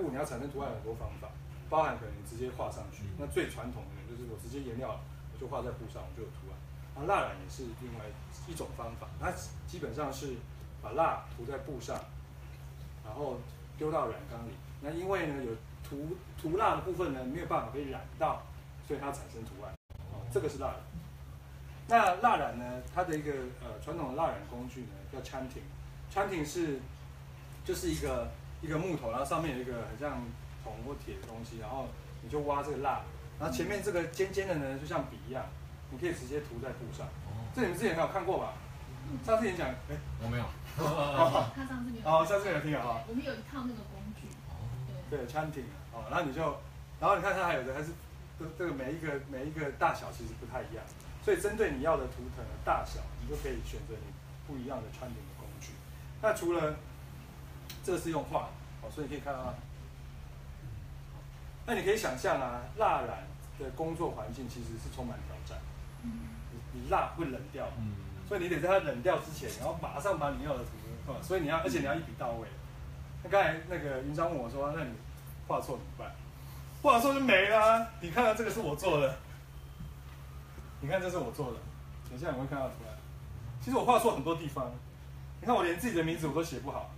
布你要产生图案很多方法，包含可能你直接画上去。那最传统的就是我直接颜料我就画在布上，我就有图案。那蜡染也是另外一种方法，它基本上是把蜡涂在布上，然后丢到染缸里。那因为呢有涂涂蜡的部分呢没有办法被染到，所以它产生图案。哦，这个是蜡染。那蜡染呢，它的一个呃传统的蜡染工具呢叫 chanting，chanting 是就是一个一个木头，然后上面有一个很像铜或铁的东西，然后你就挖这个蜡，然后前面这个尖尖的呢就像笔一样，你可以直接涂在布上。这你们之前有看过吧？上次演讲，哎，我没有。他 上次有。哦，上次有听啊。我们有一套那个工具。对。对，chanting 哦，然后你就，然后你看它还有的还是，这这个每一个每一个大小其实不太一样。所以针对你要的图腾的大小，你就可以选择你不一样的穿点的工具。那除了这是用画，哦，所以你可以看到，那你可以想象啊，蜡染的工作环境其实是充满挑战。你你蜡会冷掉，所以你得在它冷掉之前，然后马上把你要的图，所以你要，而且你要一笔到位。那刚才那个云章问我说，那你画错怎么办？画错就没了。你看到这个是我做的。你看，这是我做的，等一下你会看到出来。其实我画错很多地方，你看我连自己的名字我都写不好，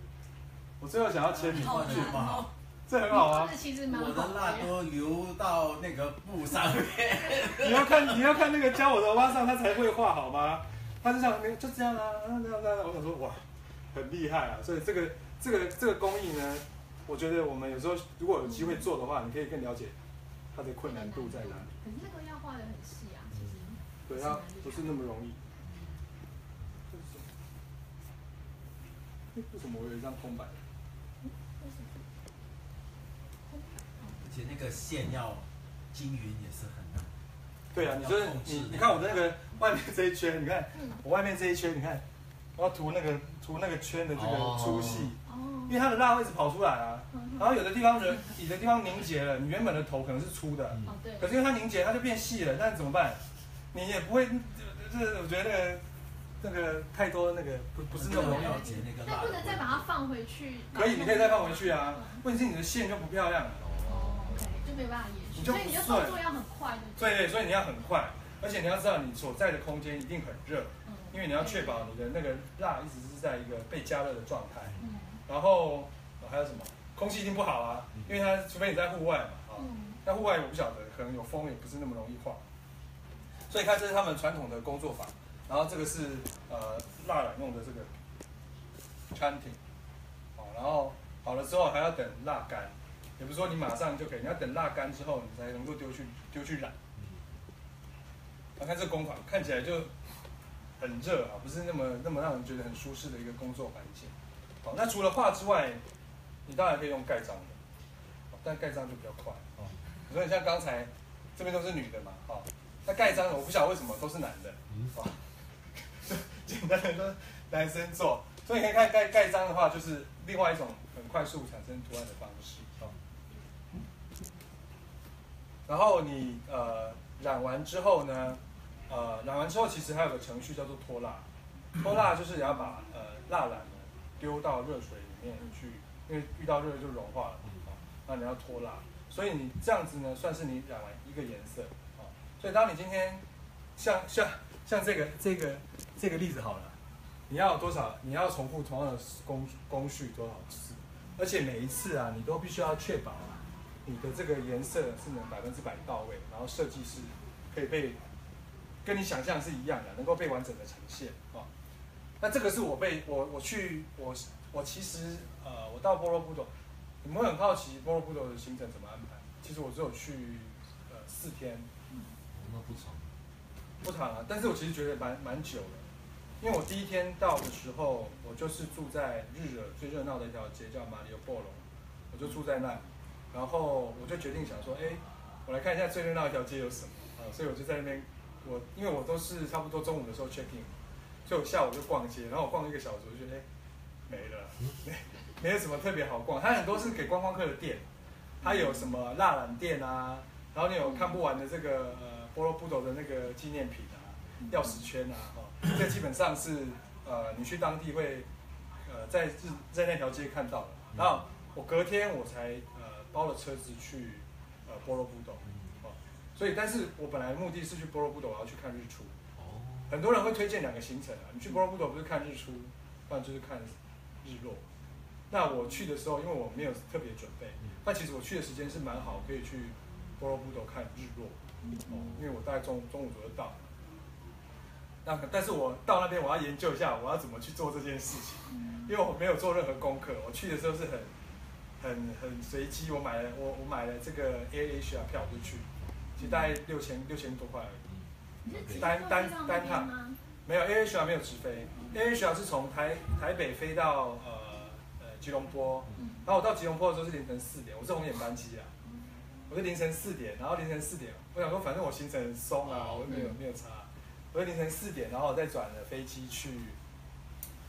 我最后想要签名，画的不好，这很好啊。其实蛮好。我的蜡都流到那个布上面。你要看，你要看那个教我的画上，他才会画好吗？他就这样，就这样啊，这样这样。我想说，哇，很厉害啊！所以这个这个这个工艺呢，我觉得我们有时候如果有机会做的话，你可以更了解它的困难度在哪里。可是那个要画的很细啊。其实对啊，不是那么容易。为什么我有一张空白？而且那个线要均匀也是很难。对啊，你就是你，你看我的那个外面这一圈，你看我外面这一圈，你看我要涂那个涂那个圈的这个粗细，因为它的蜡会一直跑出来啊。然后有的地方人，有的地方凝结了，你原本的头可能是粗的，可是因为它凝结，它就变细了，那怎么办？你也不会，就是，我觉得那个那个太多那个不不是那么容易结那个蜡。那不能再把它放回去。可以，你可以再放回去啊。问题是你的线就不漂亮了。没办法延续。所以你的动作要很快的。对对，所以你要很快，而且你要知道你所在的空间一定很热，因为你要确保你的那个蜡一直是在一个被加热的状态。嗯。然后还有什么？空气一定不好啊，因为它除非你在户外嘛，啊，在户外我不晓得，可能有风也不是那么容易化。所以看，这是他们传统的工作法，然后这个是呃蜡染用的这个 chanting，好，然后好了之后还要等蜡干，也不是说你马上就可以，你要等蜡干之后你才能够丢去丢去染。我看这工坊看起来就很热啊，不是那么那么让人觉得很舒适的一个工作环境。好，那除了画之外，你当然可以用盖章的，但盖章就比较快哦。所以像刚才这边都是女的嘛，哈。那盖章，我不晓得为什么都是男的，啊，简单的说男生做，所以你可以看盖盖章的话，就是另外一种很快速产生图案的方式啊。然后你呃染完之后呢，呃染完之后其实还有个程序叫做脱蜡，脱蜡就是你要把呃蜡染呢丢到热水里面去，因为遇到热就融化了啊，那你要脱蜡，所以你这样子呢算是你染完一个颜色啊。所以，当你今天像像像这个这个这个例子好了，你要多少？你要重复同样的工工序多少次？而且每一次啊，你都必须要确保，你的这个颜色是能百分之百到位，然后设计是可以被跟你想象是一样的，能够被完整的呈现啊。那这个是我被我我去我我其实呃，我到波罗布多，你们会很好奇波罗布多的行程怎么安排？其实我只有去呃四天。那不长，不长啊！但是我其实觉得蛮蛮久的，因为我第一天到的时候，我就是住在日惹最热闹的一条街，叫马里奥波隆，我就住在那里，然后我就决定想说，哎，我来看一下最热闹一条街有什么啊！所以我就在那边，我因为我都是差不多中午的时候 check in，所以我下午就逛街，然后我逛了一个小时，我就觉得哎，没了，没没有什么特别好逛，它很多是给观光客的店，它有什么蜡染店啊，然后你有看不完的这个呃。波罗布斗的那个纪念品啊，钥匙圈啊，哈，这基本上是呃，你去当地会呃，在在那条街看到的。然后我隔天我才包了车子去呃波罗布斗，哦，所以但是我本来目的是去波罗布岛，我要去看日出。哦，很多人会推荐两个行程啊，你去波罗布岛不是看日出，不然就是看日落。那我去的时候，因为我没有特别准备，那其实我去的时间是蛮好，可以去波罗布岛看日落。哦，因为我大概中中午左右到。那但是我到那边我要研究一下我要怎么去做这件事情，因为我没有做任何功课，我去的时候是很很很随机，我买了我我买了这个 A H R 票我就去，其实大概六千六千多块而已，单单单趟没有 A H R 没有直飞，A H R 是从台台北飞到呃呃吉隆坡，然后我到吉隆坡的时候是凌晨四点，我是红眼班机啊，我是凌晨四点，然后凌晨四点，我想说反正我行程很松啊，我没有没有查。我是凌晨四点，然后我再转了飞机去，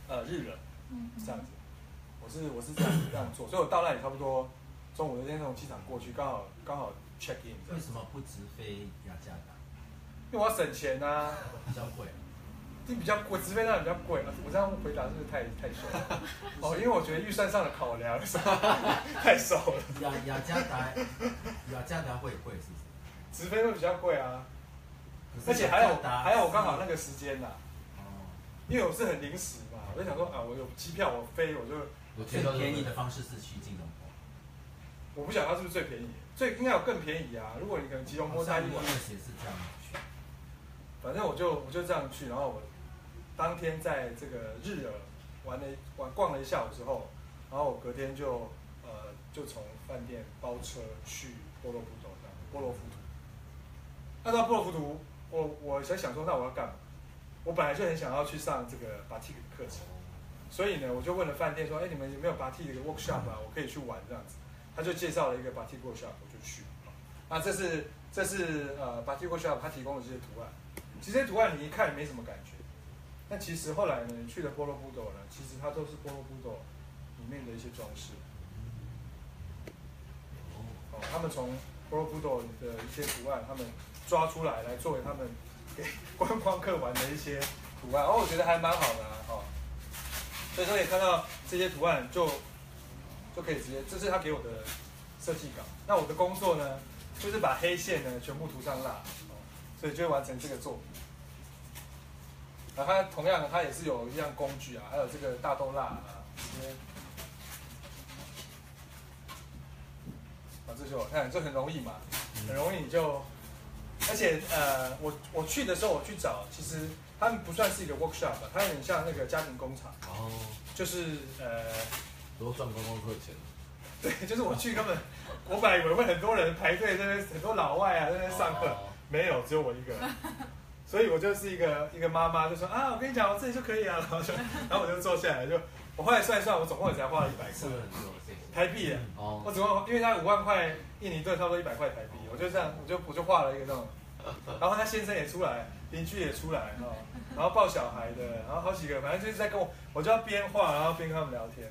呃，日惹，这样子。我是我是这样这样做，所以我到那里差不多中午就先从机场过去，刚好刚好 check in。为什么不直飞雅加达？因为我要省钱呐。比较贵。就比较贵，直飞那比较贵。我这样回答是不是太太瘦？哦，因为我觉得预算上的考量太瘦了。雅雅加达，雅加达会贵是不是？直飞会比较贵啊。而且还有还有我刚好那个时间呐，因为我是很临时嘛，我就想说啊，我有机票我飞，我就最便宜的方式是去吉隆坡。我不晓得它是不是最便宜，最应该有更便宜啊。如果你可能吉隆坡在一晚，也是这样去。反正我就我就这样去，然后我当天在这个日耳玩了玩逛了一下午之后，然后我隔天就呃就从饭店包车去波罗布多的波罗浮图。那到波罗浮图。我我在想说，那我要干嘛？我本来就很想要去上这个巴蒂的课程，所以呢，我就问了饭店说：“哎，你们有没有巴蒂的一个 workshop 啊？我可以去玩这样子。”他就介绍了一个巴蒂 workshop，我就去。啊，这是这是呃巴蒂 workshop 他提供的这些图案。其实图案你一看没什么感觉，但其实后来呢，你去了波罗布多呢，其实它都是波罗布多里面的一些装饰。哦，他们从波罗布多的一些图案，他们。抓出来来作为他们给 观光客玩的一些图案，哦，我觉得还蛮好的啊，哦，所以说也看到这些图案就就可以直接，这是他给我的设计稿。那我的工作呢，就是把黑线呢全部涂上蜡，哦，所以就会完成这个作品。然后它同样的，它也是有一样工具啊，还有这个大豆蜡啊，这些，啊，这就看这很容易嘛，很容易你就。而且呃，我我去的时候，我去找，其实他们不算是一个 workshop，它有点像那个家庭工厂。哦。就是呃，都赚观光客钱。对，就是我去根本，我本来以为会很多人排队，在那边很多老外啊在那边上课，没有，只有我一个。所以我就是一个一个妈妈，就说啊，我跟你讲，我这里就可以啊，然后就，然后我就坐下来，就我后来算一算，我总共也才花了一百块台币。哦。我总共因为它五万块印尼盾，差不多一百块台币。我就这样，我就我就画了一个那种，然后他先生也出来，邻居也出来哈，然后抱小孩的，然后好几个，反正就是在跟我，我就要边画，然后边跟他们聊天。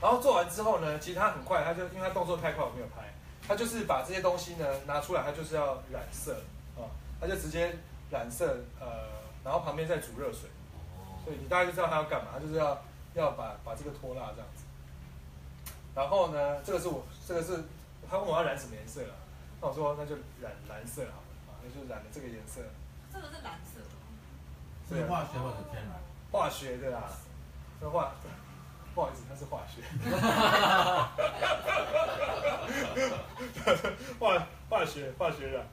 然后做完之后呢，其实他很快，他就因为他动作太快，我没有拍，他就是把这些东西呢拿出来，他就是要染色啊，他就直接染色，呃，然后旁边再煮热水，所以你大概就知道他要干嘛，他就是要要把把这个拖拉这样子。然后呢，这个是我，这个是他问我要染什么颜色了。我说那就染蓝色好了啊，那就染了这个颜色。这个是蓝色。是化学或者天然？化学的啦，这化，不好意思，它是化学。化化学化学染。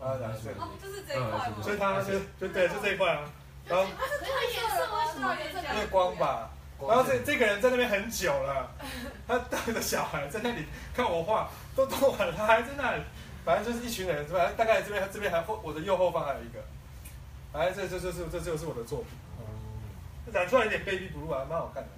啊，蓝色。哦，就是这一块。所以它就就对，就这一块啊。然后。它是颜色为什么颜色？因为光吧。然后这这个人在那边很久了，他带着小孩在那里看我画，都动完了，他还在那里，反正就是一群人，是吧？大概这边这边还后我的右后方还有一个，反正这这这是这就是我的作品，染出来有点 baby blue 啊，蛮好看的。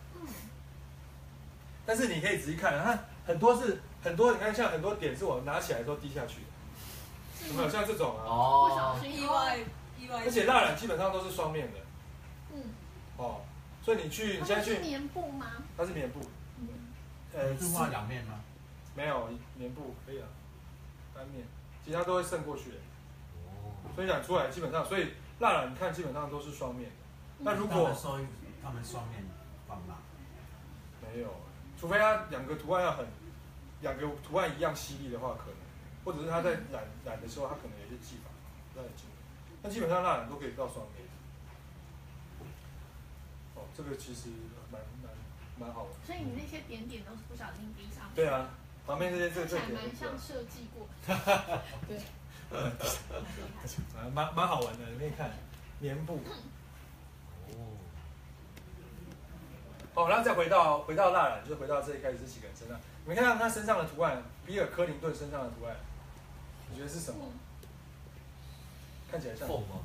但是你可以仔细看，它很多是很多，你看像很多点是我拿起来都滴下去的，有没有像这种啊？哦，意外意外。而且蜡染基本上都是双面的，嗯，哦。所以你去，你现在去棉布吗？它是棉布，呃，是画两面吗？没有棉布可以啊，单面，其他都会渗过去。哦。所以染出来基本上，所以蜡染你看基本上都是双面的。那如果他们双面放蜡，没有，除非它两个图案要很，两个图案一样犀利的话，可能，或者是它在染染的时候，它可能有些技法不太清楚。那基本上蜡染都可以到双面。哦，这个其实蛮蛮蛮好的。所以你那些点点都是不小心滴上去。对啊，旁边这些这这看起来蛮像设计过。对，蛮蛮蛮好玩的，你可以看棉布。哦，好，然后再回到回到蜡染，就是回到这一开始这几个人身上，你们看到他身上的图案，比尔·克林顿身上的图案，你觉得是什么？看起来像凤吗？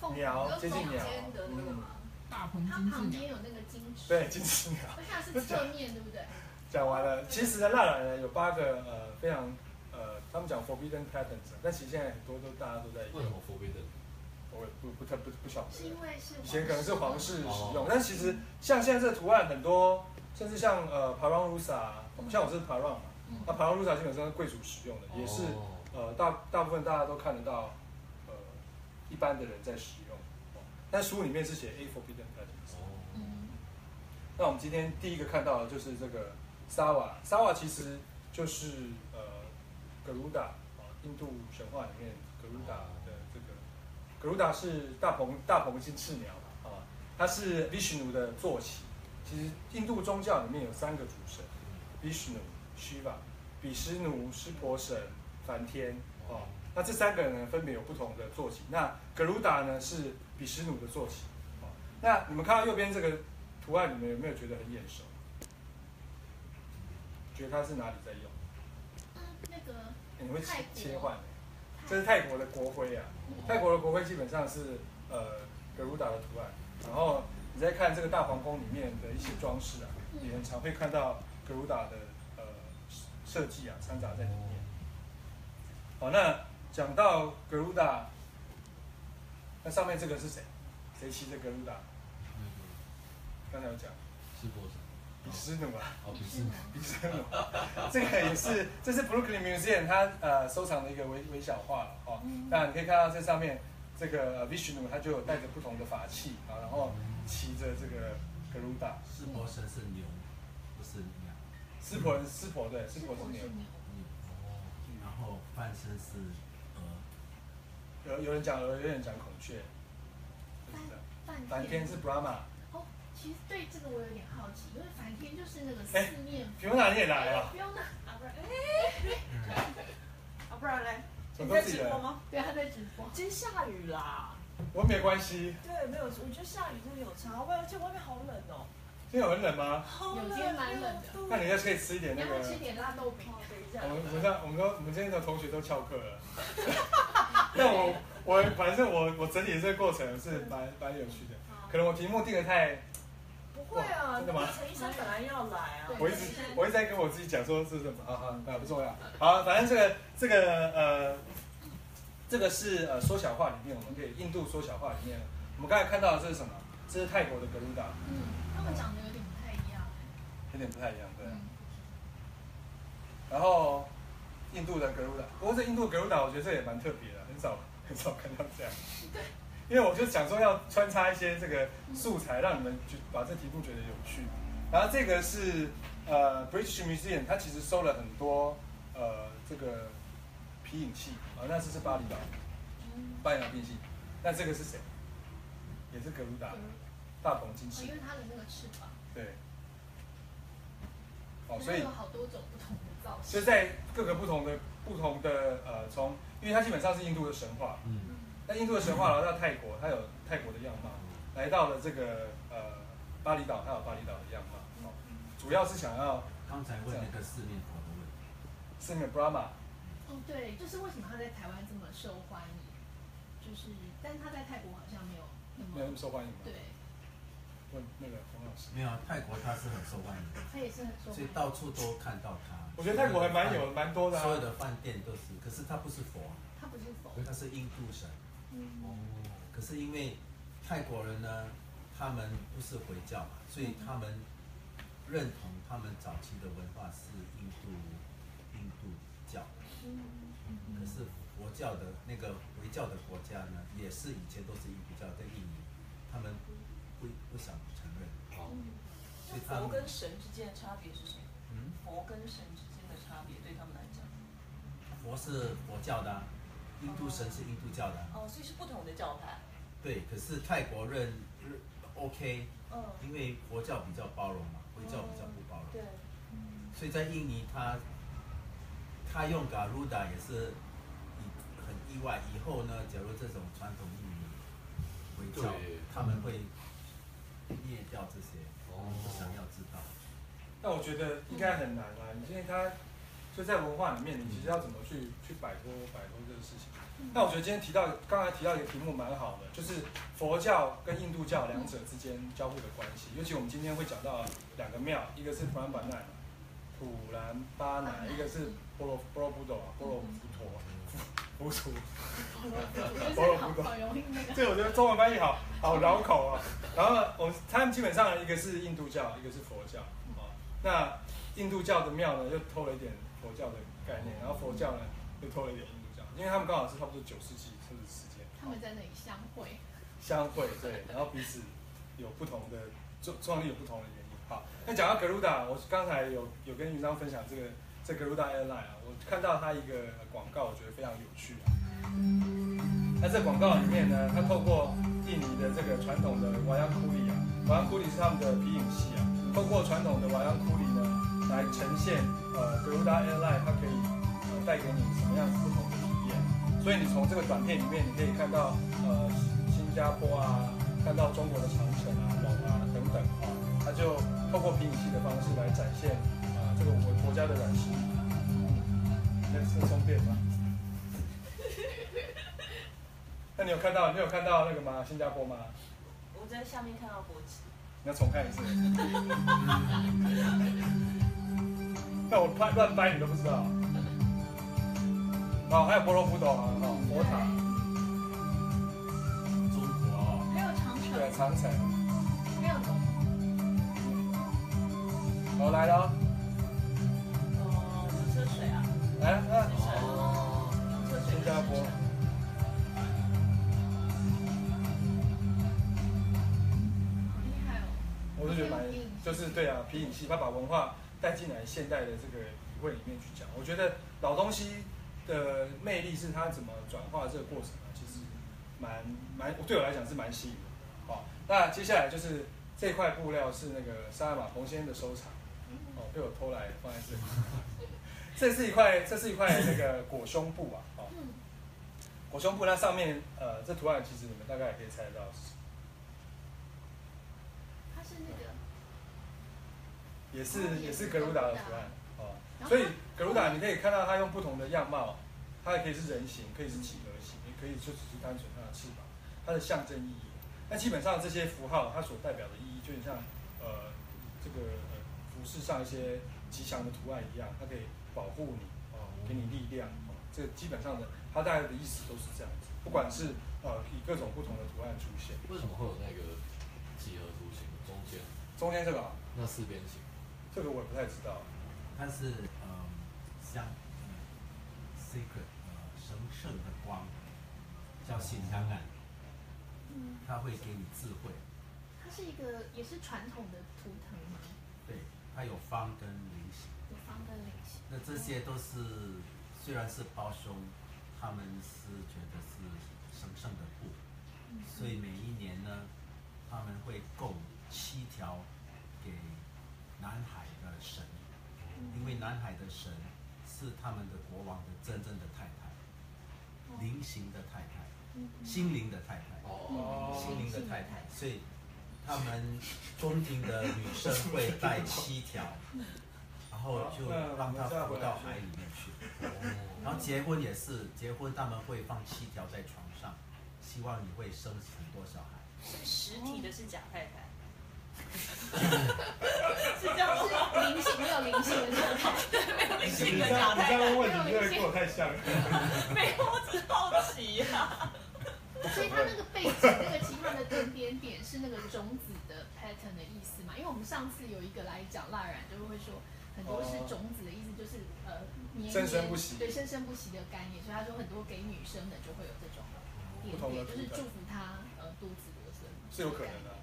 凤鸟接近鸟尖的那个嘛，大鹏它金翅鸟，旁边有那个金翅。对，金翅鸟。而且它是侧面，对不对？讲完了，其实呢，纳兰呢有八个呃非常呃，他们讲 forbidden patterns，但其实现在很多都大家都在用为什么 forbidden？我也不不太不不晓得。是因为是以前可能是皇室使用哦，但其实像现在这个图案很多，甚至像呃 p a r a n Rusa，像我是 p a r a n 嘛，嗯那 p a r a n Rusa 基本上是贵族使用的，也是哦呃大大部分大家都看得到，呃一般的人在使用，哦但书里面是写 A forbidden 那我们今天第一个看到的就是这个沙瓦，沙瓦其实就是呃格鲁达啊，印度神话里面格鲁达的这个格鲁达是大鹏大鹏金翅鸟啊，它是 Vishnu 的坐骑。其实印度宗教里面有三个主神，Vishnu、Shiva、比湿奴、湿婆神、梵天啊。那这三个人呢，分别有不同的坐骑。那格鲁达呢是比湿奴的坐骑。啊，那你们看到右边这个图案，你们有没有觉得很眼熟？觉得它是哪里在用？那个你会切切换。这是泰国的国徽啊，泰国的国徽基本上是呃格鲁达的图案，然后你再看这个大皇宫里面的一些装饰啊，也很常会看到格鲁达的呃设计啊掺杂在里面。好，那讲到格鲁达，那上面这个是谁？谁骑着格鲁达？那个刚才有讲，是波神。比斯奴啊。哦，比斯努。比斯奴，这个也是，这是 Brooklyn Museum 它呃收藏的一个微微小画了哦。那你可以看到这上面这个呃 Vishnu 他就有带着不同的法器啊，然后骑着这个格鲁达，湿婆神是牛，不是羊。湿婆人湿婆对，湿是婆是牛。然后半身是鹅，有有人讲鹅，有人讲孔雀，就。梵梵天是 Brahma，哦，其实对这个我有点好奇，因为梵天就是那个哎四面。皮尤娜你也来啊？不用拿，啊不然哎，啊不然嘞，你在？直播吗？对，他在直播。今天下雨啦，我没关系，对，没有，我觉得下雨真的有差，外而且外面好冷哦，今天有很冷吗？好有些蛮冷的那你要可以吃一点那个你要不要。吃点辣豆饼？好等一下我，们我们这我们都我们今天的同学都翘课了。那我我反正我我整理这个过程是蛮蛮有趣的，可能我题目定的太，不会啊，真的吗陈医生本来要来啊，我一直我一直在跟我自己讲说是什么，好好啊不重要。好，反正这个这个呃，这个是呃缩小化里面我们可以印度缩小化里面，我们刚才看到的这是什么？这是泰国的格鲁达，嗯，他们长得有点不太一样。有点不太一样，对。嗯，然后印度的格鲁达，不过这印度格鲁达，我觉得这也蛮特别的，很少很少看到这样。因为我就想说要穿插一些这个素材，让你们就把这题目觉得有趣。然后这个是呃 British Museum，它其实收了很多呃这个皮影戏啊，那这是巴厘岛，巴厘岛冰器。那这个是谁？也是格鲁达，大鹏金哦，翅因，为它的那个翅膀，对。哦，所以有好多种不同的造型。就在各个不同的不同的呃，从因为它基本上是印度的神话，嗯，那印度的神话来到泰国，它有泰国的样貌；来到了这个呃巴厘岛，它有巴厘岛的样貌。哦，主要是想要刚才问那个四面佛的问题，是那个 Brahma，哦，对，就是为什么他在台湾这么受欢迎，就是，但他在泰国好像没有那没有那么么，受欢迎吗？对，问那个洪老师，没有泰国他是很受欢迎的，他也是很受欢迎。所以到处都看到他。我觉得泰国还蛮有蛮多的啊。所有的饭店都是，可是他不是佛，他不是佛因为？它是印度神。嗯，哦，可是因为泰国人呢，他们不是回教嘛，所以他们认同他们早期的文化是印度印度教。可是佛教的那个回教的国家呢，也是以前都是印度教，在印尼，他们不不想承认。哦，那所以他佛跟神之间的差别是什么？嗯，佛跟神之间的差别对他们来讲，佛是佛教的啊、印度神是印度教的啊、哦，所以是不同的教派。对，可是泰国认认 OK，嗯，因为佛教比较包容嘛，回教比较不包容，对，所以在印尼他他用 Garuda 也是很意外，以后呢，假如这种传统印尼回教，他们会灭掉这些，我哦。们不想要知道。那我觉得应该很难啊，你因为它就在文化里面，你其实要怎么去去摆脱摆脱这个事情。那我觉得今天提到刚才提到一个题目蛮好的，就是佛教跟印度教两者之间交互的关系。尤其我们今天会讲到两个庙，一个是普兰巴奈，普兰巴奈，一个是波罗波罗布多啊，波罗浮陀，浮屠。我觉得好好容易那个。这我觉得中文翻译好好绕口啊。然后我们他们基本上一个是印度教，一个是佛教啊。那印度教的庙呢，又偷了一点佛教的概念，然后佛教呢又偷了一点印度教，因为他们刚好是差不多九世纪甚至时间他们在那里相会，相会，对，然后彼此有不同的创创立有不同的原因。好，那讲到格鲁达，我刚才有有跟云章分享这个这格鲁达 Airline 啊，我看到他一个广告，我觉得非常有趣啊。那这广告里面呢，它透过印尼的这个传统的瓦扬库里啊，瓦扬库里是他们的皮影戏啊，透过传统的瓦扬库里呢，来呈现呃格鲁达 Airline 它可以呃带给你什么样子不同的体验。所以你从这个短片里面，你可以看到呃新加坡啊，看到中国的长城啊、龙啊等等啊，它就透过皮影戏的方式来展现啊、呃这个我们国家的软实力。那是充电吗？那你有看到你有看到那个吗？新加坡吗？我在下面看到国旗，你要重看一次。那我拍乱掰你都不知道。哦，还有波罗布斗啊，哦，佛塔，中国哦，还有长城，对，长城。还有龙，好，来了哦，呃，有车水啊，来了，啊就是哦，有车水。新加坡。我就觉得蛮，就是对啊，皮影戏，他把文化带进来现代的这个语汇里面去讲。我觉得老东西的魅力是它怎么转化这个过程啊，其实蛮蛮对我来讲是蛮吸引的。好，那接下来就是这块布料是那个沙拉马彭先生的收藏，哦，被我偷来放在这里。这是一块，这是一块那个裹胸布啊，哦，嗯，裹胸布，那上面呃，这图案其实你们大概也可以猜得到是什么。它是那个，也是也是格鲁达的图案哦，所以格鲁达你可以看到它用不同的样貌，它也可以是人形，可以是几何形，也可以就只是单纯它的翅膀，它的象征意义。那基本上这些符号它所代表的意义，就很像呃这个呃服饰上一些吉祥的图案一样，它可以保护你啊，给你力量哦。这个基本上的它大概的意思都是这样子，不管是呃以各种不同的图案出现。为什么会有那个几何图形中间中间这个啊，那四边形？这个我也不太知道。它是嗯香嗯 secret 呃神圣的光，叫心香案，嗯，它会给你智慧。它是一个也是传统的图腾吗？对，它有方跟菱形。有方跟菱形。那这些都是虽然是胞兄，他们是觉得是神圣的布，所以每一年呢，他们会供七条给南海的神，因为南海的神是他们的国王的真正的太太，灵形的太太，嗯。心灵的太太。哦。心灵的太太，所以他们宫廷的女生会带七条，然后就让她浮到海里面去。然后结婚也是，结婚他们会放七条在床上，希望你会生很多小孩。所以实体的是假太太，是这样吗？是灵性没有灵性的状态。没有灵你性的这样你这假太太，样问问题，这跟我太像了。没有，我只好奇啊。所以它那个背景那个奇幻的点点点是那个种子的 pattern 的意思嘛？因为我们上次有一个来讲蜡染，就会说很多是种子的意思，就是呃绵生生不息对生生不息的概念。所以他说很多给女生的就会有这种点点，就是祝福她呃多子多孙，是有可能的、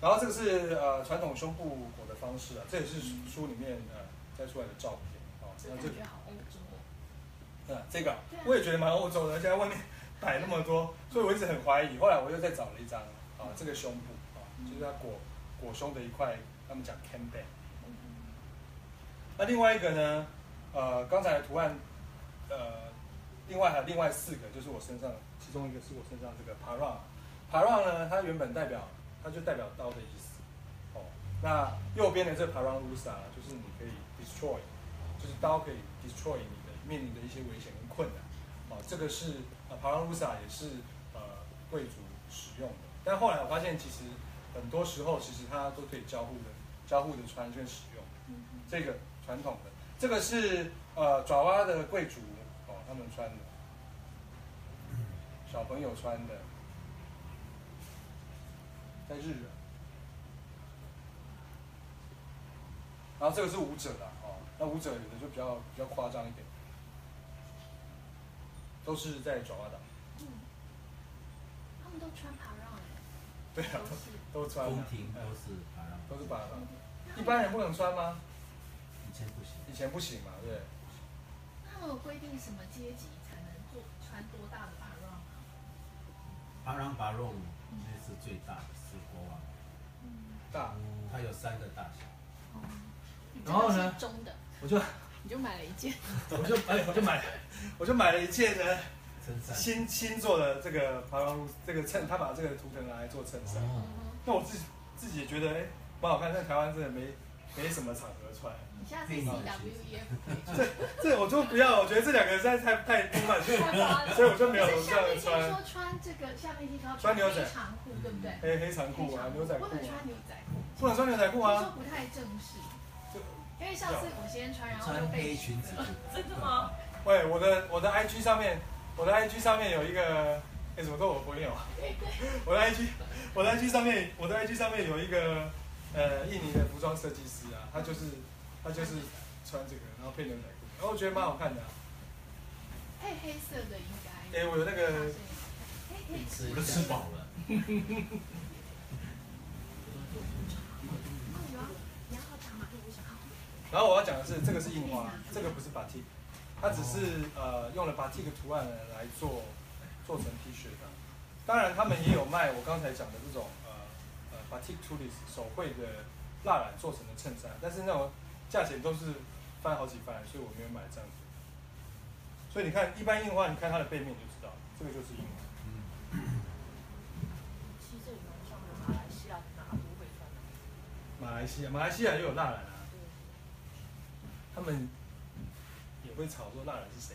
然后这个是呃传统胸部裹的方式啊，这也是书里面呃摘出来的照片哦。这那这个感觉好欧洲哦。啊这个我也觉得蛮欧洲的，而且在外面摆那么多，所以我一直很怀疑。后来我又再找了一张啊，这个胸部啊，就是它裹裹胸的一块，他们讲 canband。那另外一个呢，呃，刚才的图案，呃，另外还有另外四个，就是我身上，其中一个是我身上这个 parang。parang 呢，它原本代表，它就代表刀的意思。哦，那右边的这 parang usa 就是你可以 destroy，就是刀可以 destroy 你的面临的一些危险跟困难。哦，这个是呃 parang usa 也是呃贵族使用的，但后来我发现其实很多时候其实它都可以交互的交互的穿跟使用。这个传统的，这个是呃爪哇的贵族哦，他们穿的，小朋友穿的，在日本。然后这个是舞者啦，哦，那舞者有的就比较比较夸张一点，都是在爪哇岛，嗯，他们都穿爬让哎，对啊，都是。都都穿的，宫廷嗯都是巴让，都是巴掌，一般人不能穿吗？以前不行。以前不行嘛，对？那他们有规定什么阶级才能做穿多大的爬让吗？巴让巴让那是最大的，大，它有三个大小。哦，然后呢我就你就买了一件。我就哎我就买我就买了一件呢。新新做的这个爬王路这个衬，他把这个图腾拿来做衬衫。哦，那我自己自己也觉得哎，蛮好看。但台湾真的没没什么场合穿。你下次 C W E F。这这我就不要，我觉得这两个实在太太太慢去，太夸张 所以我就没有这样穿说穿这个下面听说穿牛仔黑长裤，对不对？黑黑长裤啊，牛仔裤啊不能穿，牛仔裤，不能穿牛仔裤啊说啊。不太正式。这因为上次我先穿，然后就穿被黑裙子 真的吗？喂，我的我的 IG 上面，我的 IG 上面有一个，哎，怎么都我不有。我的 IG，我的 IG 上面，我的 IG 上面有一个呃印尼的服装设计师啊，他就是他就是穿这个，然后配牛仔裤，然后我觉得蛮好看的、啊。配黑色的应该。哎、我有那个我都吃饱了。然后我要讲的是，这个是印花，这个不是 batik，它只是呃用了 batik 图案来做做成 T 恤的。当然，他们也有卖我刚才讲的这种呃呃 batik tulis 手绘的蜡染做成的衬衫，但是那种价钱都是翻好几番，所以我没有买这样子。所以你看，一般印花，你看它的背面就知道，这个就是印花。其实这里蛮像马来西亚哪都会穿的。马来西亚，马来西亚也有蜡染啊，他们也会吵说蜡染是谁？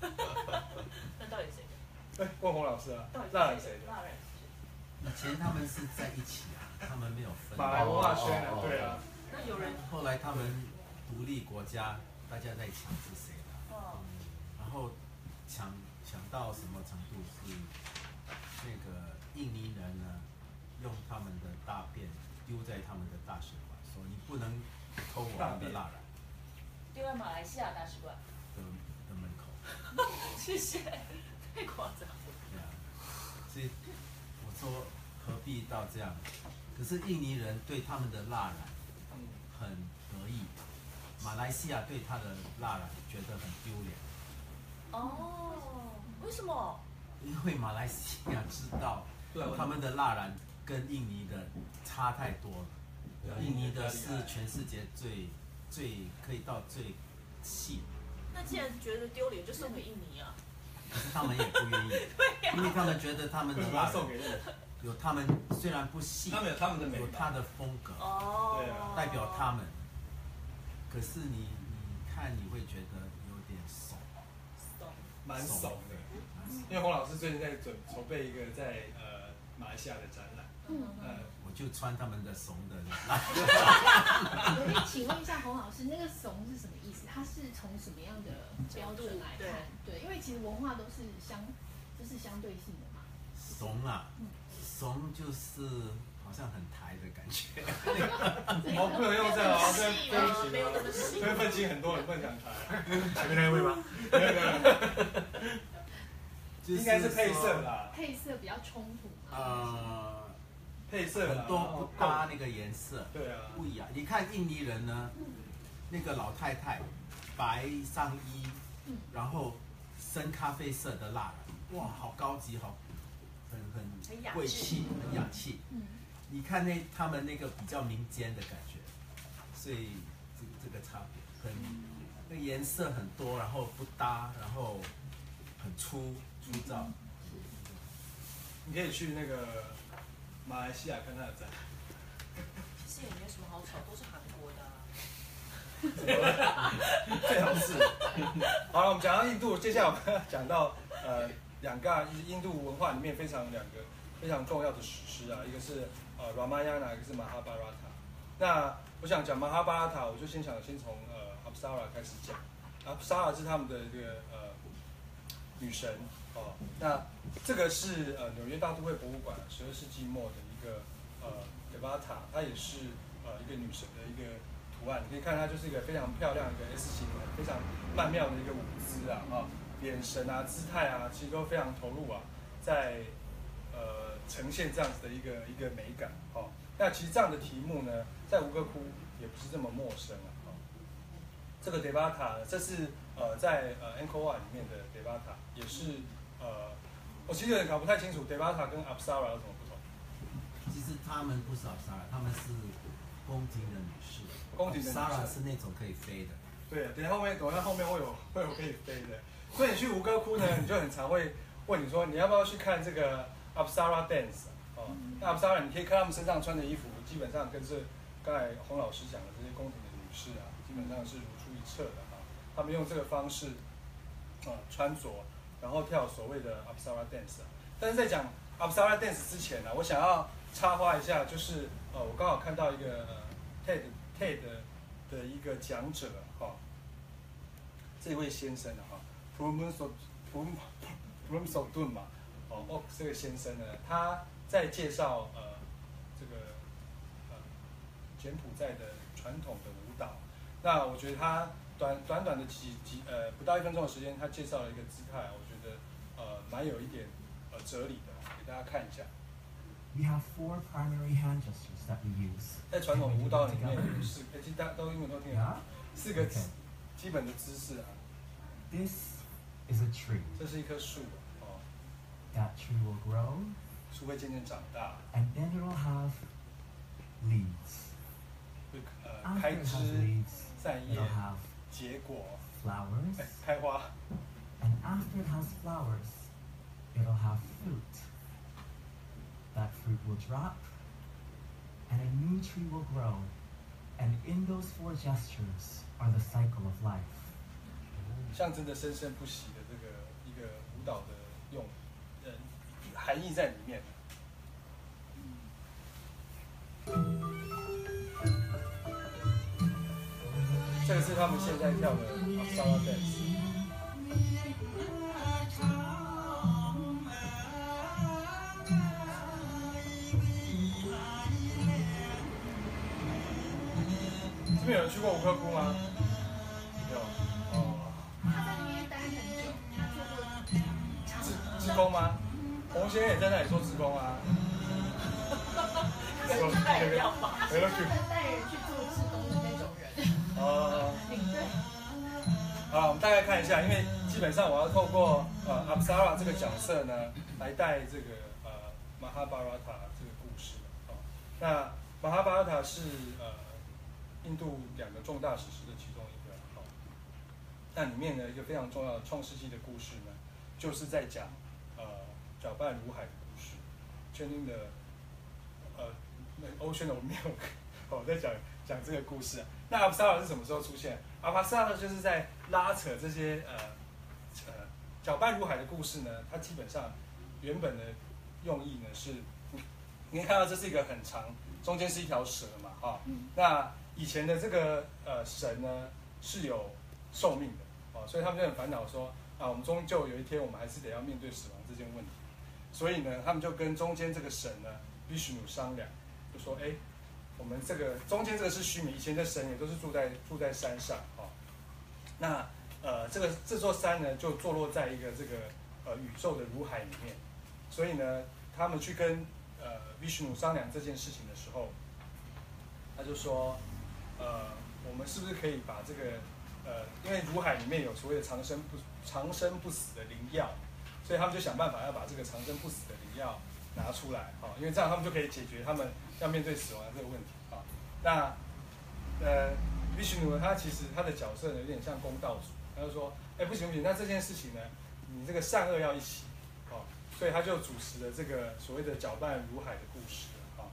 那到底谁的？哎，问洪老师啊到底，是蜡染谁的？蜡染是谁？以前他们是在一起啊，他们没有分。马来文化圈啊哦，对啊，那有人后来他们独立国家，大家在抢是谁的，哦，然后抢抢到什么程度是那个印尼人呢，用他们的大便丢在他们的大使馆，说你不能偷我们的蜡染丢在马来西亚大使馆。的的门口。谢谢，太夸张了。对啊，所以我说何必到这样？可是印尼人对他们的蜡染嗯，很得意，马来西亚对他的蜡染觉得很丢脸，哦，为什么？因为马来西亚知道对啊他们的蜡染跟印尼的差太多了，印尼的是全世界最最可以到最细，那既然觉得丢脸，就送给印尼啊。可是他们也不愿意，因为他们觉得他们的蜡染？有他们虽然不细，他们有他们的美，有他的风格。哦，对啊代表他们。可是你你看你会觉得有点怂，怂。蛮怂的。因为洪老师最近在准筹备一个在呃马来西亚的展览，嗯呃，我就穿他们的怂的，我可以请问一下洪老师，那个怂是什么意思？它是从什么样的标准来看？对，因为其实文化都是相，就是相对性的嘛。怂啊，怂就是好像很台的感觉。我，不能用这样哦，这细对不起没有那么哦，细这会愤青很多人不能讲台。前面那位吗？没有没有，应该是配色。啦。配色比较冲突嘛。呃，配色啊很多不搭那个颜色，对啊，不一样。你看印尼人呢，那个老太太白上衣，嗯然后深咖啡色的蜡，哇，好高级，好很很很贵气，很雅气。嗯，你看那他们那个比较民间的感觉，所以这这个差别很，那个颜色很多，然后不搭，然后很粗粗糙。你可以去那个马来西亚看他的展。其实也没有什么好吵，都是韩国的、啊。最好是。好了，我们讲到印度，接下来我们要讲到呃两个就是印度文化里面非常两个非常重要的史诗啊，一个是呃 Ramayana，一个是 Mahabharata。那我想讲 Mahabharata，我就先想先从呃 Apsara 开始讲。Apsara 是他们的这个呃女神哦。那这个是呃纽约大都会博物馆十二世纪末的一个呃 Devata，她也是呃一个女神的一个图案，你可以看它就是一个非常漂亮的一个 S 型的非常曼妙的一个舞姿啊，啊，眼神啊、姿态啊，其实都非常投入啊，在呃呈现这样子的一个一个美感。哦，那其实这样的题目呢，在吴哥窟也不是这么陌生啊。哦，这个 Devata 呢这是呃在呃 Angkor Wat 里面的 Devata，也是呃我其实有点搞不太清楚 Devata 跟 Apsara 有什么不同。其实他们不是 Apsara，他们是宫廷的女士。宫廷的女士 Apsara 是那种可以飞的。对，等下后面，等一下后面会有会有可以飞的。所以你去吴哥窟呢，你就很常会问你说，你要不要去看这个 Apsara dance 哦？那 Apsara 你可以看他们身上穿的衣服，基本上跟这刚才洪老师讲的这些宫廷的女士啊，基本上是如出一辙的啊。他们用这个方式啊穿着，然后跳所谓的 Apsara dance 啊。但是在讲 Apsara dance 之前呢、我想要插花一下，就是呃，我刚好看到一个呃 TED TED 的一个讲者哈、这位先生啊哈 p r u m s o p r u m p r u m s o d u n 嘛，哦哦，这个先生呢，他在介绍呃这个呃柬埔寨的传统的舞蹈，那我觉得他短短短的几几呃不到一分钟的时间，他介绍了一个姿态，我觉得呃蛮有一点呃哲理的，给大家看一下。We have four primary hand gestures that we use. 在传统舞蹈里面 together. 有四，哎其实大家都英文都听得懂四个.基本的姿势啊，This is a tree. 这是一棵树哦， That tree will grow, 树会渐渐长大， and then it'll have leaves. 会呃 After 开 it has 枝 leaves, 散叶 it'll have 结果， flowers, 哎开花， and after it has flowers, it'll have fruit. That fruit will drop, and a new tree will grow. And in those four gestures are the cycle of life. 象征着生生不息的这个一 个舞蹈的用呃含义在里面。这个是他们现在跳的 s a l a dance。这边有人去过吴哥窟吗？工吗？洪先生也在那里做职工啊。有太一样吧？他是专门带人去做志工的那种人，哦，我们大概看一下，因为基本上我要透过呃 Apsara 这个角色呢，来带这个呃 Mahabharata 这个故事。哦，那 Mahabharata 是呃印度两个重大史诗的其中一个。哦，那里面呢一个非常重要的创世纪的故事呢，就是在讲呃搅拌如海的故事，圈定的呃那 Ocean of Milk，哦，在讲讲这个故事啊。那 Apsara 是什么时候出现？Apsara 就是在拉扯这些呃呃搅拌如海的故事呢，它基本上原本的用意呢是，你看到这是一个很长，中间是一条蛇嘛，哈、那以前的这个呃神呢是有寿命的，哦，所以他们就很烦恼说啊，我们终究有一天我们还是得要面对死亡这件问题，所以呢，他们就跟中间这个神呢 Vishnu 商量，就说，哎，我们这个中间这个是虚名，以前的神也都是住在住在山上，哦，那呃这个这座山呢就坐落在一个这个呃宇宙的如海里面，所以呢，他们去跟呃 Vishnu 商量这件事情的时候，他就说，呃，我们是不是可以把这个呃，因为如海里面有所谓的长生不长生不死的灵药，所以他们就想办法要把这个长生不死的灵药拿出来，啊，因为这样他们就可以解决他们要面对死亡的这个问题，啊，那呃 Vishnu，他其实他的角色呢有点像公道主，他就说，哎，不行不行，那这件事情呢，你这个善恶要一起，哦，所以他就主持了这个所谓的搅拌如海的故事，啊，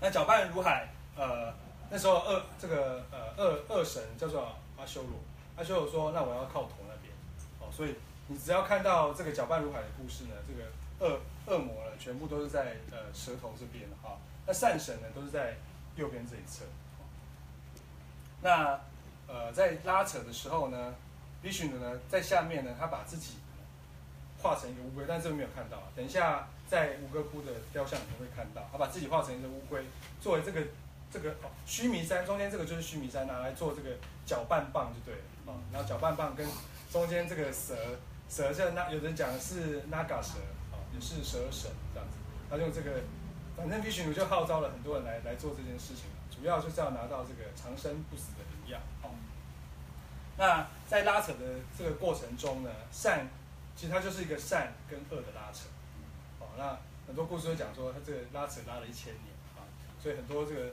那搅拌如海，呃，那时候恶这个呃恶恶神叫做阿修罗，阿修罗说，那我要靠头那边，哦，所以你只要看到这个搅拌如海的故事呢，这个恶恶魔呢，全部都是在呃舌头这边啊，那善神呢都是在右边这一侧。那呃，在拉扯的时候呢，Vishnu 呢在下面呢，他把自己画成一个乌龟，但这个没有看到啊。等一下在吴哥窟的雕像里面会看到，他把自己画成一个乌龟，作为这个这个哦须弥山中间这个就是须弥山，拿来做这个搅拌棒就对了啊。然后搅拌棒跟中间这个蛇蛇像那有人讲是 Naga 蛇啊，也是蛇神这样子。他用这个，反正 Vishnu 就号召了很多人来来做这件事情。主要就是要拿到这个长生不死的灵药。哦，那在拉扯的这个过程中呢，善其实它就是一个善跟恶的拉扯。哦，那很多故事都讲说，他这个拉扯拉了一千年啊，所以很多这个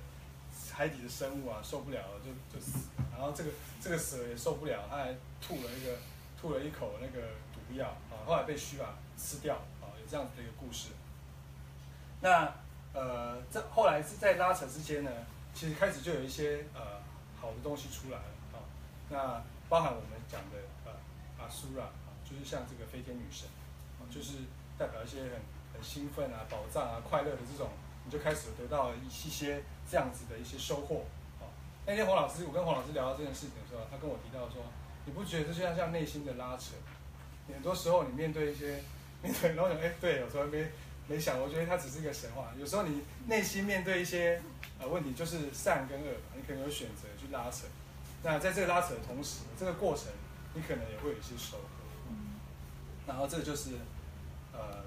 海底的生物啊受不了了就就死了，然后这个这个蛇也受不了，它还吐了一个吐了一口那个药啊，后来被须啊吃掉啊，有这样子的一个故事。那呃，这后来是在拉扯之间呢。其实开始就有一些呃好的东西出来了啊，那包含我们讲的呃阿苏拉啊，就是像这个飞天女神，就是代表一些很很兴奋啊、宝藏啊、快乐的这种，你就开始得到一些这样子的一些收获啊。那天黄老师，我跟黄老师聊到这件事情的时候，他跟我提到说，你不觉得这就像像内心的拉扯？很多时候你面对一些 面对，然后想哎，对，有时候没没想，我觉得它只是一个神话。有时候你内心面对一些呃。问题就是善跟恶，你可能有选择去拉扯。那在这个拉扯的同时，这个过程你可能也会有一些收获。然后这就是呃，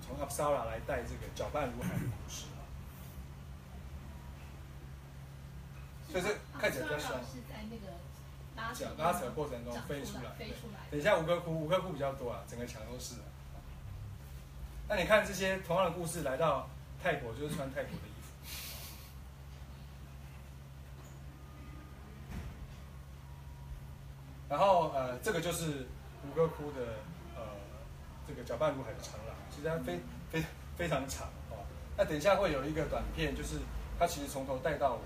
从阿 r a 来带这个搅拌如海的故事啊。所以这看起来比较像是在那个拉扯拉扯过程中飞出来。飞出来。等一下，五个窟，五个窟比较多啊，整个墙都是。那你看这些同样的故事来到泰国，就是穿泰国的衣服。然后呃，这个就是吴哥窟的呃这个搅拌如海的长廊，其实它非非非常长哦。那等一下会有一个短片，就是它其实从头带到尾。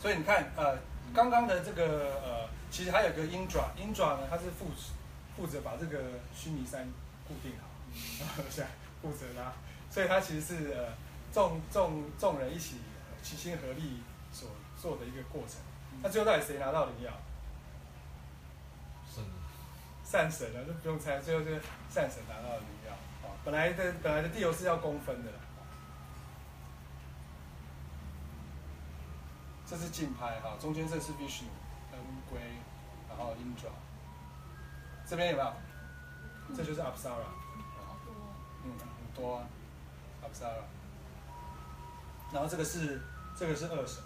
所以你看呃，刚刚的这个呃，其实还有个鹰爪，鹰爪呢，它是负负责把这个须弥山固定好，然 后现在负责它，所以它其实是呃众众众人一起齐心合力所做的一个过程。那最后到底谁拿到灵药？善神啊，就不用猜，最后就是善神拿到了灵药。啊，本来的本来的地球是要公分的。这是竞拍哈，中间这是 Vishnu，乌龟，然后鹰爪。这边有没有？这就是 Apsara。嗯，很多啊，Apsara。然后这个是这个是二手。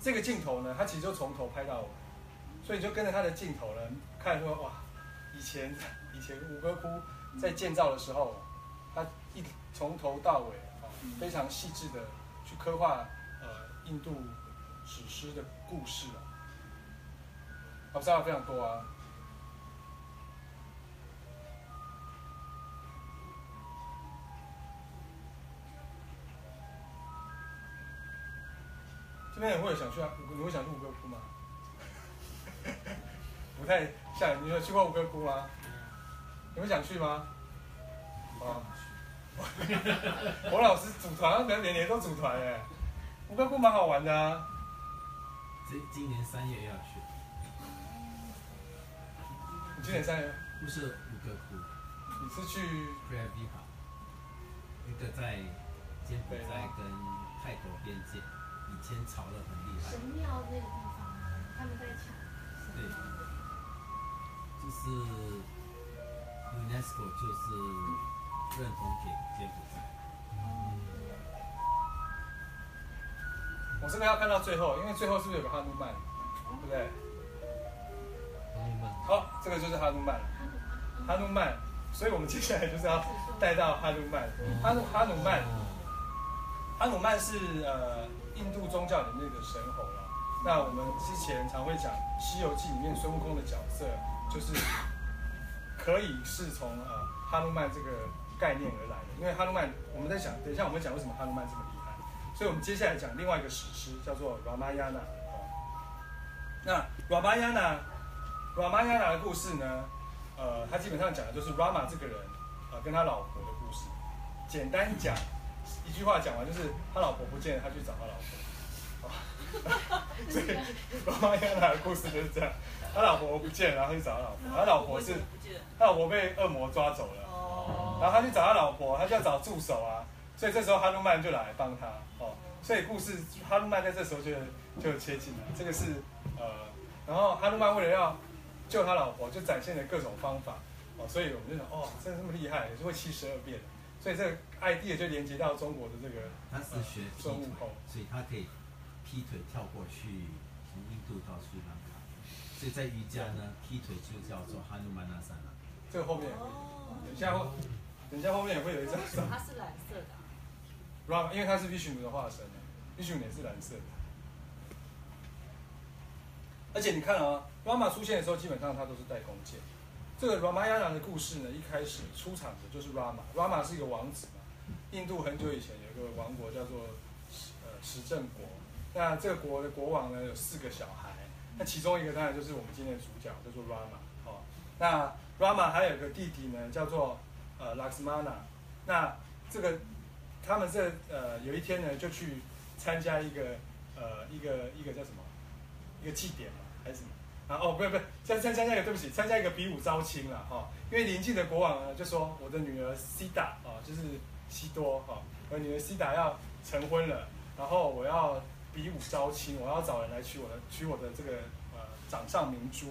这个镜头呢，它其实就从头拍到尾，所以就跟着它的镜头呢，看说哇，以前以前五哥窟在建造的时候，他一从头到尾啊，非常细致的去刻画呃印度史诗的故事啊，我知道非常多啊。这边也会想去啊？你会想去五哥窟吗？不太像。你有去过五哥窟吗？你们想去吗？啊！我老师组团，年年都组团哎。五哥窟蛮好玩的啊。今今年三月要去。你今年三月？不是五个窟。你是去 p r a v i h a 一个在柬埔寨跟泰国边界。以前吵得很厉害。神庙那个地方，他们在抢对，就是 UNESCO 就是认同给柬埔寨。我这个要看到最后，因为最后是不是有个哈努曼，对不对？哈努曼，好，这个就是哈努曼，哈努曼，所以我们接下来就是要带到哈努曼，哈努哈努曼，哈努曼是呃印度宗教里面的神猴了。那我们之前常会讲《西游记》里面孙悟空的角色，就是可以是从呃哈努曼这个概念而来的。因为哈努曼，我们在讲，等一下我们讲为什么哈努曼这么厉害。所以我们接下来讲另外一个史诗，叫做《Ramayana》。那 Ramayana Ramayana 的故事呢，呃，它基本上讲的就是 Rama 这个人、呃跟他老婆的故事。简单讲，一句话讲完就是他老婆不见了，他去找他老婆。哦 所以 Ramayana 的故事就是这样，他老婆不见了，然后去找他老婆，他老婆是他老婆被恶魔抓走了。哦，然后他去找他老婆，他就要找助手啊，所以这时候哈努曼就来帮他哦。所以故事哈努曼在这时候就就切进来，这个是呃，然后哈努曼为了要救他老婆，就展现了各种方法哦，所以我们就想哦，真的这么厉害，也是会七十二变，所以这个 idea 就连接到中国的这个他是学劈腿孙悟空，所以他可以劈腿跳过去，从印度到斯里兰卡。所以在瑜伽呢，劈腿就叫做哈努曼纳萨那。这个后面也会，哦等一下后，等一下后面也会有一张它是蓝色的啊？Ram，因为它是 Vishnu 的化身，Vishnu 也是蓝色的。而且你看啊、Rama 出现的时候，基本上他都是带弓箭。这个 Ramayana 的故事呢，一开始出场的就是 Rama。Rama 是一个王子嘛，印度很久以前有一个王国叫做呃实政国。那这个国的国王呢有四个小孩，那其中一个当然就是我们今天的主角，叫做 Rama。哦，那 Rama 还有个弟弟呢，叫做呃 Laxmana。那这个他们这呃有一天呢，就去参加一个呃一个一个叫什么一个祭典嘛，还是什么？啊哦，不是不是，参参参加一个对不起，参加一个比武招亲了哈、因为邻近的国王呢就说我的女儿西达啊，就是西多哈、我女儿西达要成婚了，然后我要比武招亲，我要找人来娶我的娶我的这个呃掌上明珠。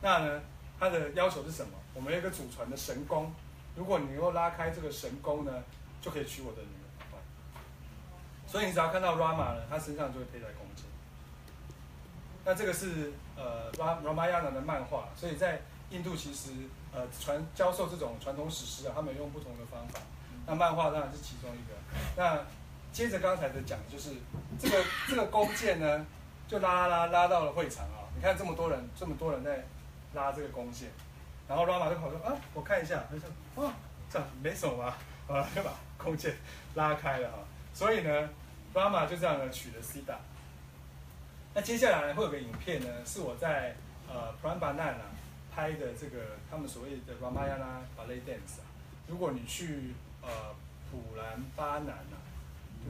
那呢，他的要求是什么？我们有一个祖传的神弓，如果你能够拉开这个神弓呢，就可以娶我的女儿。哦所以你只要看到 Rama 呢，他身上就会佩戴弓箭。那这个是呃 Ram Ramayana 的漫画，所以在印度其实呃传教授这种传统史诗啊，他们用不同的方法。那漫画当然是其中一个。那接着刚才的讲，就是这个这个弓箭呢，就拉拉拉拉到了会场啊。你看这么多人，这么多人在拉这个弓箭，然后 Rama 就跑说啊，我看一下，他说哦，这样没什么嘛，啊，就把弓箭拉开了哈。所以呢，Rama 就这样呢娶了 Sita。那接下来会有个影片呢，是我在呃 Pran Banana 拍的这个他们所谓的 Ramayana Ballet Dance 啊。如果你去呃普兰巴南啊，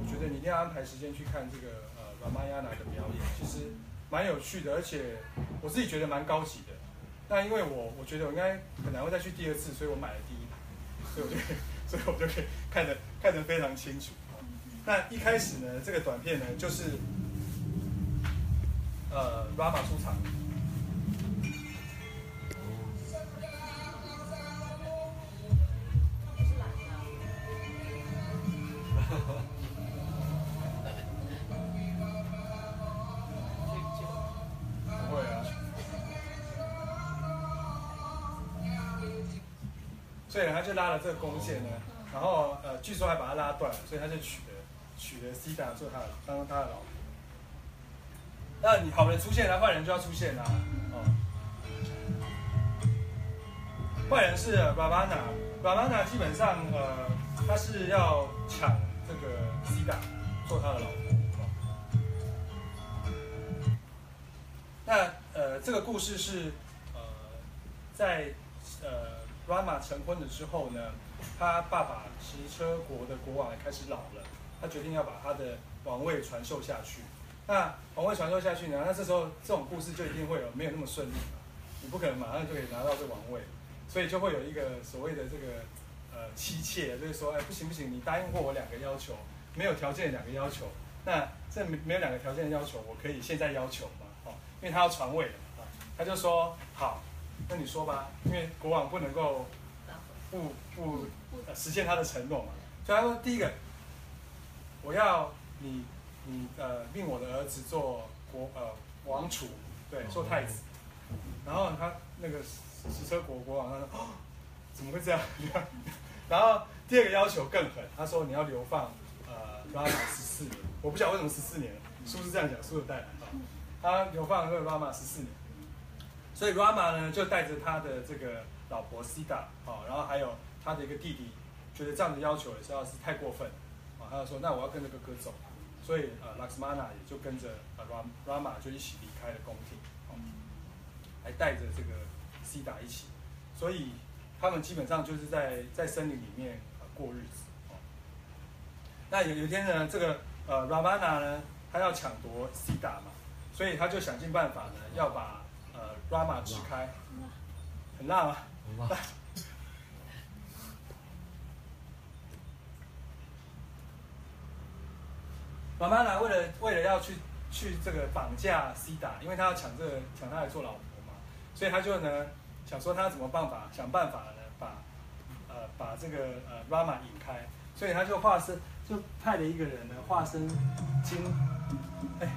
我觉得你一定要安排时间去看这个呃 Ramayana 的表演，其实蛮有趣的，而且我自己觉得蛮高级的。那因为我我觉得我应该很难会再去第二次，所以我买了第一排，所以我就所以我就可以看得看得非常清楚。那一开始呢，这个短片呢就是呃 Rama 出场，这个弓箭呢，然后呃，据说还把它拉断了，所以他就娶了娶了 C 达做他的当他的老婆。那你好人出现了，坏人就要出现啦，哦。坏人是 Ravana，Ravana 基本上呃，他是要抢这个 C 达做他的老婆。哦那呃，这个故事是呃，在呃 Rama 成婚了之后呢，他爸爸骑车国的国王开始老了，他决定要把他的王位传授下去。那王位传授下去呢，那这时候这种故事就一定会有没有那么顺利嘛，你不可能马上就可以拿到这王位，所以就会有一个所谓的这个呃妻妾，就是说，哎，不行不行，你答应过我两个要求，没有条件两个要求，那这没没有两个条件的要求，我可以现在要求嘛，哦，因为他要传位了，啊，他就说好，那你说吧，因为国王不能够不不呃实现他的承诺嘛，所以他说第一个，我要你你呃命我的儿子做国呃王储，对，做太子。然后他那个石车国国王他说哦，怎么会这样？然后第二个要求更狠，他说你要流放呃拉玛十四年，我不晓得为什么十四年，书是这样讲，书有带来，他流放这个拉玛十四年，所以 Rama 呢就带着他的这个老婆 Sita 啊，然后还有他的一个弟弟，觉得这样的要求也是要是太过分啊，他就说那我要跟着哥哥走，所以呃 Laxmana 也就跟着呃 Ram Rama 就一起离开了宫廷，哦还带着这个 Sita 一起，所以他们基本上就是在在森林里面呃过日子。哦那有有一天呢，这个呃 Ramana 呢，他要抢夺 Sita 嘛，所以他就想尽办法呢，要把呃 Rama 支开，很辣吗？哇，Ramana 为了为了要去去这个绑架 Sita，因为他要抢这个抢他来做老婆嘛，所以他就呢想说他怎么办法想办法呢，把呃把这个呃 Rama 引开，所以他就化身就派了一个人呢化身金，哎，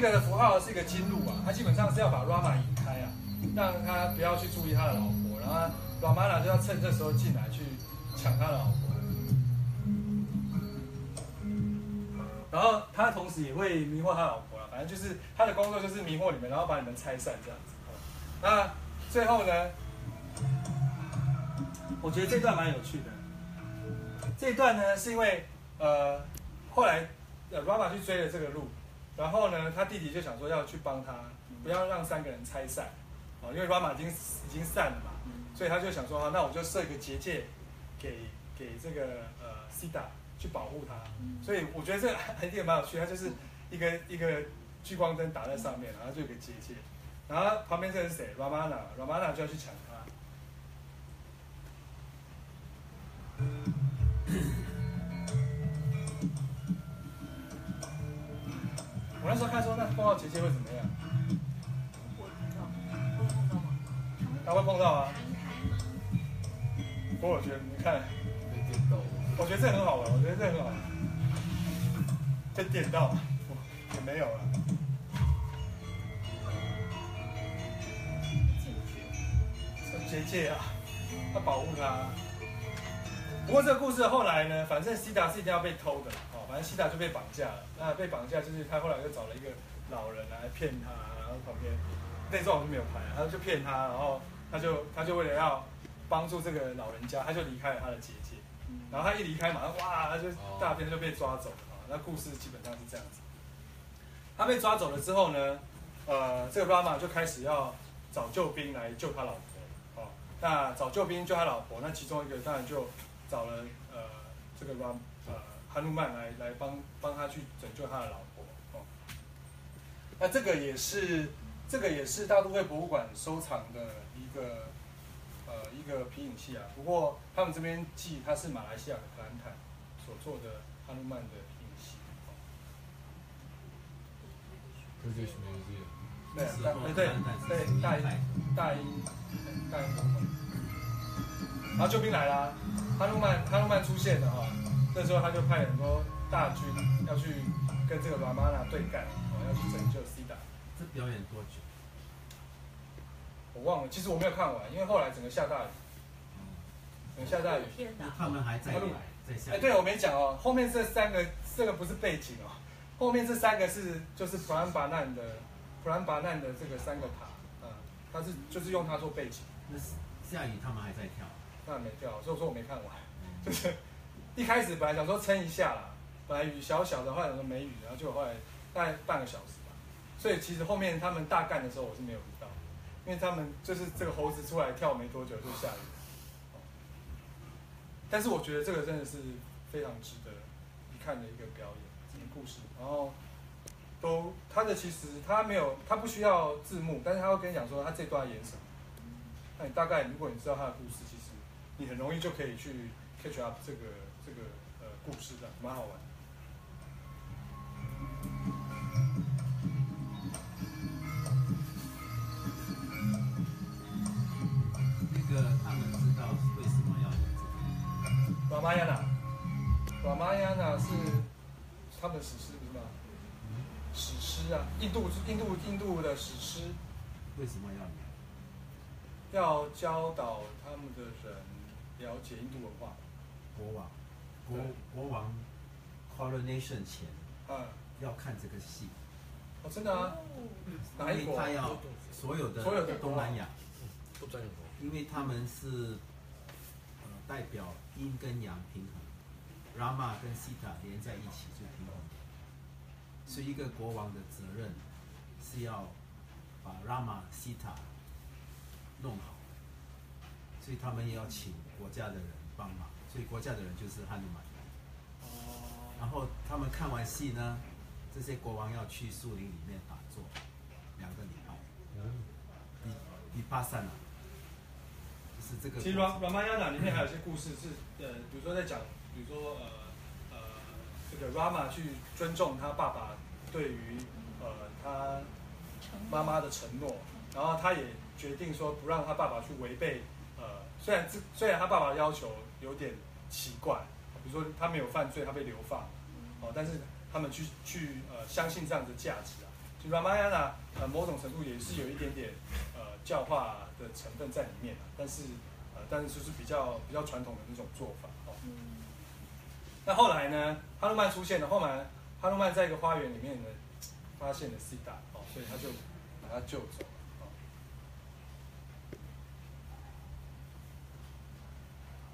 这个符号是一个金鹿啊，它基本上是要把 Rama 引开啊，让他不要去注意他的老婆，然后 Ramana 就要趁这时候进来去抢他的老婆。然后他同时也会迷惑他老婆了，反正就是他的工作就是迷惑你们，然后把你们拆散这样子。那最后呢，我觉得这段蛮有趣的。这段呢，是因为呃后来呃 Rama 去追了这个鹿，然后呢，他弟弟就想说要去帮他，不要让三个人拆散，哦，因为 Rama 已经已经散了嘛，所以他就想说，啊那我就设一个结界给给这个呃 Sida 去保护他，所以我觉得这个 idea 蛮有趣，它就是一个一个聚光灯打在上面，然后就有个结界，然后旁边这是谁？Ramana，Ramana 就要去抢他。我那时候看说，那碰到结界会怎么样？我不知道，会碰到吗？他会碰到啊。弹开吗？不过我觉得，你看，被电到，我觉得这很好玩，我觉得这很好玩。被电到，也没有了。进不去。结界啊，要保护他。不过这个故事后来呢，反正西达是一定要被偷的，反正西达就被绑架了。那被绑架就是他后来又找了一个老人来骗他，然后旁边那段我就没有拍，他就骗他，然后他就他就为了要帮助这个老人家，他就离开了他的姐姐。然后他一离开，马上哇，他就大片就被抓走了啊。那故事基本上是这样子。他被抓走了之后呢，呃，这个 Rama 就开始要找救兵来救他老婆。哦，那找救兵救他老婆，那其中一个当然就找了呃这个 Ram 呃哈努曼来来帮帮他去拯救他的老婆。哦，那这个也是这个也是大都会博物馆收藏的一个呃一个皮影戏啊。不过他们这边记它是马来西亚的格兰坦所做的哈努曼的皮影戏。哦 British Museum，对啊，大对对大英大英大英博物馆。然后救兵来啦，哈努曼哈努曼出现了哈，那时候他就派很多大军要去跟这个拉玛纳对干，哦，要去拯救 Sida。这表演多久？我忘了，其实我没有看完，因为后来整个下大雨，整个下大雨。天哪！他们还在演，在下。哎，对，我没讲哦，后面这三个这个不是背景哦，后面这三个是就是普兰巴难的普兰巴难的这个三个塔，嗯，它是就是用它做背景。那是下雨，他们还在跳。那没跳，所以我说我没看完，就是一开始本来想说撑一下啦，本来雨小小的，后来想说没雨，然后结果后来大概半个小时吧，所以其实后面他们大干的时候我是没有遇到，因为他们就是这个猴子出来跳没多久就下雨，但是我觉得这个真的是非常值得一看的一个表演，一个故事，然后都他的其实他没有他不需要字幕，但是他会跟你讲说他这段演什么。那你大概如果你知道他的故事，其实你很容易就可以去 catch up 这个这个呃故事的，蛮好玩。那个他们知道为什么要有这个？拉玛亚纳，拉玛亚纳是他们史诗不是吗？史诗啊，印度印度印度的史诗，为什么要有？要教导他们的人了解印度文化。国王，国国王 coronation 前嗯，要看这个戏，哦，真的啊，哪一国？因为他要所有的所有的东南亚，都专有。因为他们是呃代表阴跟阳平衡，Rama 跟 Sita 连在一起就平衡，所以一个国王的责任是要把 Rama、Sita 弄好，所以他们也要请国家的人帮忙，所以国家的人就是汉努曼。哦，然后他们看完戏呢，这些国王要去树林里面打坐两个礼拜，嗯比比巴散啊，就是这个其实过 Ram 程。Ramayana 里面还有一些故事是呃，比如说在讲，比如说呃呃这个 Rama 去尊重他爸爸对于呃他妈妈的承诺，然后他也决定说不让他爸爸去违背呃，虽然这虽然他爸爸要求有点奇怪，比如说他没有犯罪，他被流放，哦，但是他们去去呃相信这样的价值啊，就 Ramayana 呃某种程度也是有一点点呃教化的成分在里面啊，但是呃但是就是比较比较传统的那种做法哦。那后来呢，哈努曼出现了，后来哈努曼在一个花园里面呢发现了 Sita 哦，所以他就把他救走了哦。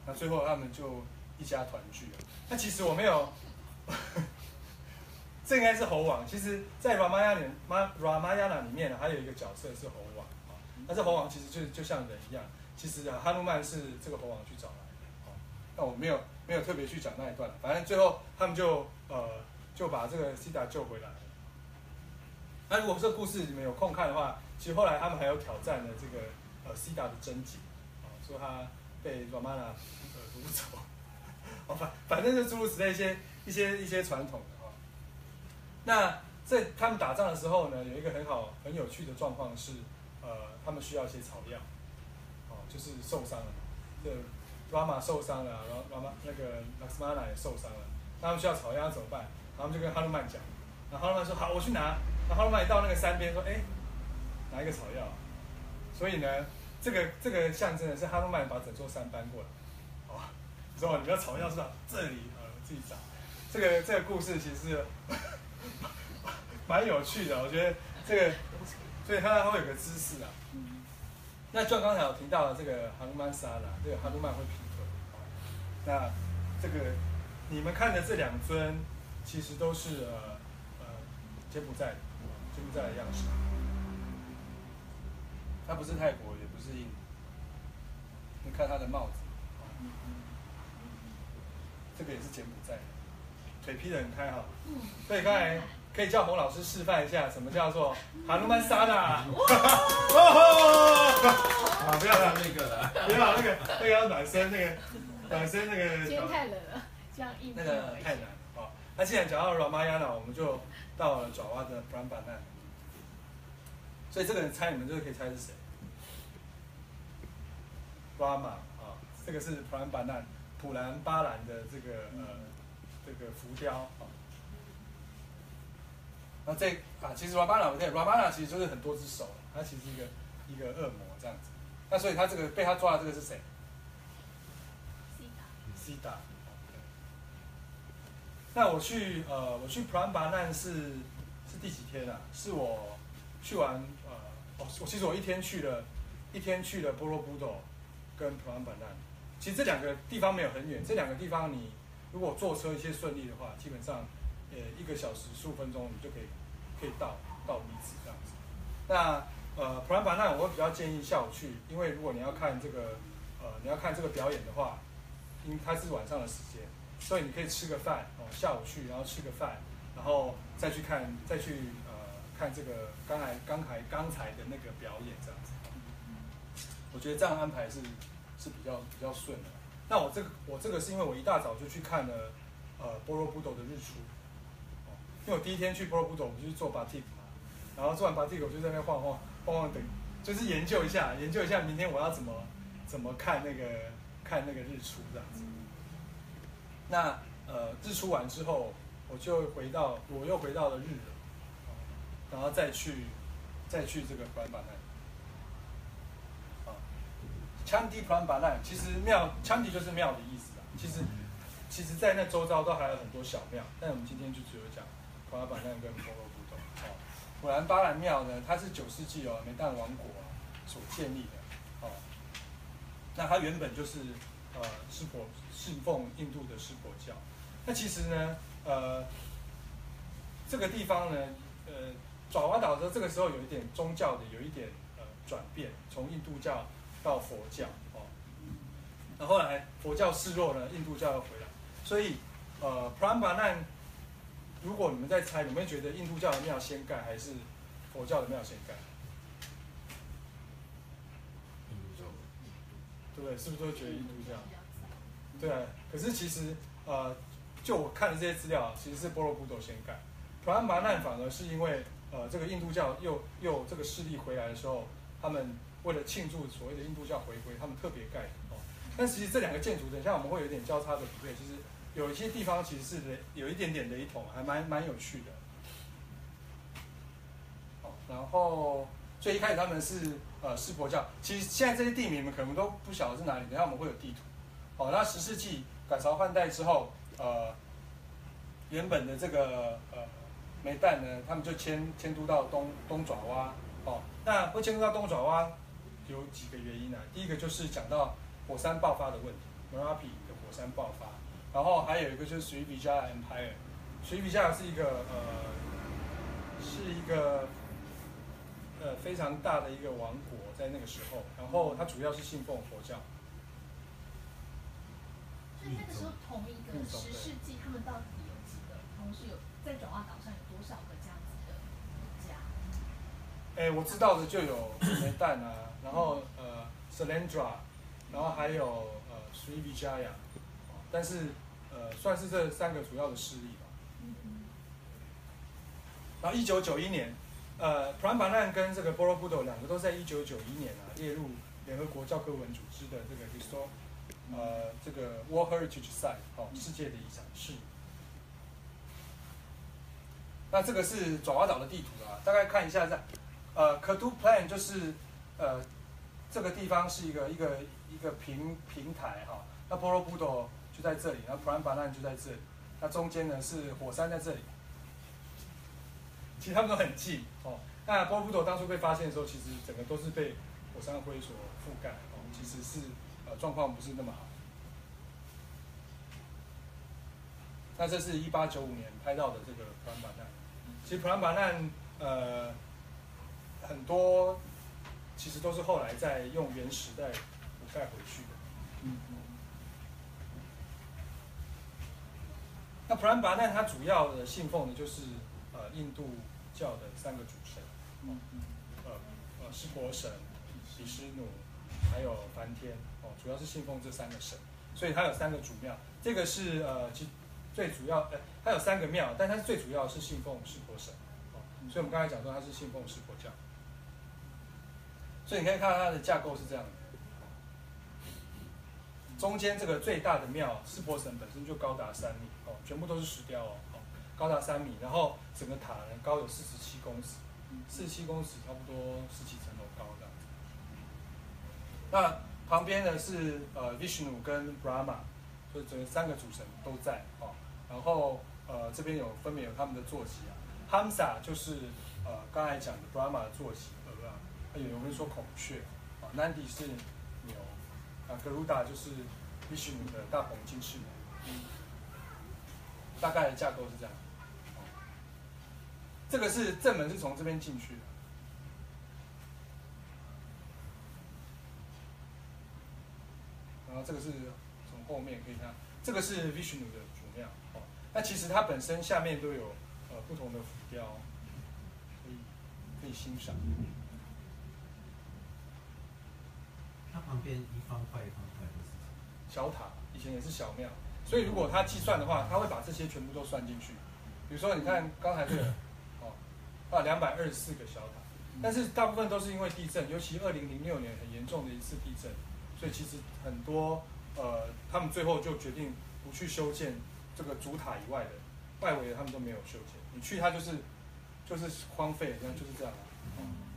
那最后他们就一家团聚了。那其实我没有，这应该是猴王。其实，在 Ramayana 里 Ramayana 里面呢，还有一个角色是猴王啊。那这猴王其实就就像人一样，其实啊，哈努曼是这个猴王去找来的。哦，那我没有没有特别去讲那一段，反正最后他们就呃就把这个西达救回来了。那如果这个故事你们有空看的话，其实后来他们还有挑战了这个呃西达的贞洁，啊，说他被 Ramana 呃掳走，哦反反正就诸如此类一些一些一些传统的哈、那在他们打仗的时候呢，有一个很好很有趣的状况是，呃，他们需要一些草药，哦，就是受伤了嘛，这 Rama 受伤了，然后 Rama 那个 Lakshmana 也受伤了，他们需要草药怎么办？然后他们就跟哈鲁曼讲，然后哈鲁曼说好，我去拿。然后哈鲁曼一到那个山边说，哎，拿一个草药。所以呢，这个这个象征的是哈曼把整座山搬过来，哦，你说你不要嘲笑是吧？这里呃自己找。这个这个故事其实 蛮有趣的，我觉得这个，所以它会有个姿势啊。嗯那就刚才有提到的这个哈曼沙拉，这个哈努曼会劈腿。那这个你们看的这两尊，其实都是呃呃柬埔寨柬埔寨的样式。它不是泰国的，是印。你看他的帽子，这个也是柬埔寨的，腿劈得很开哈。所以刚才可以叫洪老师示范一下，什么叫做哈努曼沙拉。啊，不要了，那个了，不要那个那个要暖身，那个暖身那今天个太冷了，这样硬那个太难。那既然讲到 Ramayana，我们就到了爪哇的 Prambanan。所以这个人猜你们就可以猜是谁。Rama 啊，这个是 Prambanan 普兰巴兰的这个呃这个浮雕啊。那这啊，其实 Ramana 对 Ramana 其实就是很多只手，它其实是一个一个恶魔这样子。那所以他这个被他抓的这个是谁？西达。西达那我去呃，我去普兰巴难是是第几天啊？是我去完呃，哦，我其实我一天去了，一天去了波罗布多跟普兰巴难。其实这两个地方没有很远，这两个地方你如果坐车一些顺利的话，基本上呃一个小时十五分钟你就可以可以到到彼此这样子。那呃普兰巴难我会比较建议下午去，因为如果你要看这个呃你要看这个表演的话，因为它是晚上的时间，所以你可以吃个饭哦，下午去，然后吃个饭，然后再去看，再去呃看这个刚才刚才刚才的那个表演这样。我觉得这样安排是是比较比较顺的。那我这个我这个是因为我一大早就去看了呃波罗布斗的日出，因为我第一天去波罗布斗，我就去做 batik 嘛，然后做完 batik 我就在那边晃晃晃晃等，就是研究一下研究一下明天我要怎么怎么看那个看那个日出这样子。那呃日出完之后，我就回到我又回到了日惹，然后再去再去这个普兰巴奈。啊，枪迪普兰巴兰其实庙枪迪就是庙的意思啊。其实其实，在那周遭都还有很多小庙，但我们今天就只有讲普兰巴兰跟波罗布斗。哦，普兰巴兰庙呢，它是九世纪哦梅旦王国啊所建立的。哦，那它原本就是呃湿婆信奉印度的湿婆教。那其实呢，呃，这个地方呢，呃，爪哇岛的这个时候有一点宗教的有一点呃转变，从印度教到佛教哦。那后来佛教示弱呢，印度教又回来，所以呃，普兰巴难，如果你们在猜，你们会觉得印度教的庙先盖还是佛教的庙先盖？对不对？是不是都觉得印度教？对啊，可是其实呃，就我看的这些资料，其实是波罗布斗先盖，普兰巴难反而是因为呃这个印度教又又这个势力回来的时候，他们为了庆祝所谓的印度教回归，他们特别盖哦。但其实这两个建筑，等一下我们会有点交叉的比对，其实有一些地方其实是雷有一点点雷同，还蛮蛮有趣的。好，然后所以一开始他们是呃湿婆教，其实现在这些地名你们可能都不晓得是哪里，等下我们会有地图。好，那十世纪改朝换代之后，呃，原本的这个呃梅旦呢，他们就迁迁都到东东爪哇。哦，那会迁都到东爪哇有几个原因呢、第一个就是讲到火山爆发的问题，Merapi 的火山爆发，然后还有一个就是 Sri Vijaya Empire，Sri Vijaya 是一个呃是一个呃非常大的一个王国，在那个时候，然后它主要是信奉佛教。所以那个时候同一个十世纪，他们到底有几个？同时有在爪哇岛上有多少个这样子的国家？哎，我知道的就有 梅旦啊，然后呃 Selendra，然后还有呃 Sri Vijaya，哦但是呃算是这三个主要的势力吧。然后一九九一年，呃普兰巴难跟这个 Borobudur 两个都在一九九一年啊列入联合国教科文组织的这个 Histor 呃这个 World Heritage Site 哦世界的遗产是。那这个是爪哇岛的地图啊，大概看一下这样。呃 k a d u Plan 就是呃这个地方是一个一个一个平平台哈，那波罗布斗就在这里，然后普兰巴难就在这里，那中间呢是火山在这里，其实他们都很近哦。那波罗布斗当初被发现的时候，其实整个都是被火山灰所覆盖，其实是呃状况不是那么好。那这是一八九五年拍到的这个普兰巴难，其实普兰巴难呃很多其实都是后来再用原石再补盖回去的。嗯。那普兰巴难它主要的信奉的就是呃印度教的三个主神，嗯呃呃湿婆神、毗湿奴，还有梵天哦，主要是信奉这三个神，所以它有三个主庙。这个是呃其最主要呃它有三个庙，但它最主要是信奉湿婆神哦，所以我们刚才讲说它是信奉湿婆教。所以你可以看到它的架构是这样的。中间这个最大的庙，湿婆神本身就高达三米哦，全部都是石雕哦，高达三米，然后整个塔呢高有四十七公尺，四十七公尺差不多十几层楼高的。那旁边呢是呃 Vishnu 跟 Brahma，所以整个三个主神都在哦，然后呃这边有分别有他们的坐骑啊，Hamsa 就是呃刚才讲的 Brahma 的坐骑鹅啊，有人会说孔雀啊，Nandi 是牛。啊，格鲁达就是必须的大鹏金翅鸟，大概的架构是这样。这个是正门是从这边进去的，然后这个是从后面可以看，这个是 Vishnu 的主庙哦。那其实它本身下面都有呃不同的浮雕，可以可以欣赏。它旁边一方块一方块的是什么？小塔，以前也是小庙，所以如果他计算的话，他会把这些全部都算进去。比如说，你看刚才这个，哦，啊，两百二十四个小塔，但是大部分都是因为地震，尤其二零零六年很严重的一次地震，所以其实很多呃，他们最后就决定不去修建这个主塔以外的外围的，他们都没有修建。你去它就是就是荒废，这样就是这样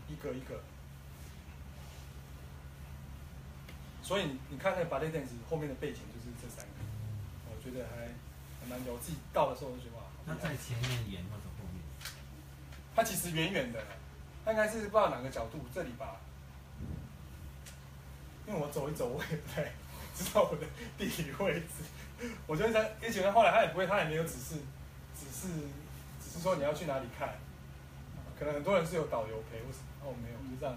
一个一个。所以你看那个 b a l l e dance 后面的背景就是这三个，我觉得还还蛮有。我自己到的时候就觉得哇，好他在前面演或者后面？他其实远远的，他应该是不知道哪个角度，这里吧。因为我走一走，我也不太知道我的地理位置。我觉得他，而且后来他也不会，他也没有指示，只是只是说你要去哪里看。可能很多人是有导游陪，或是哦没有，就这样，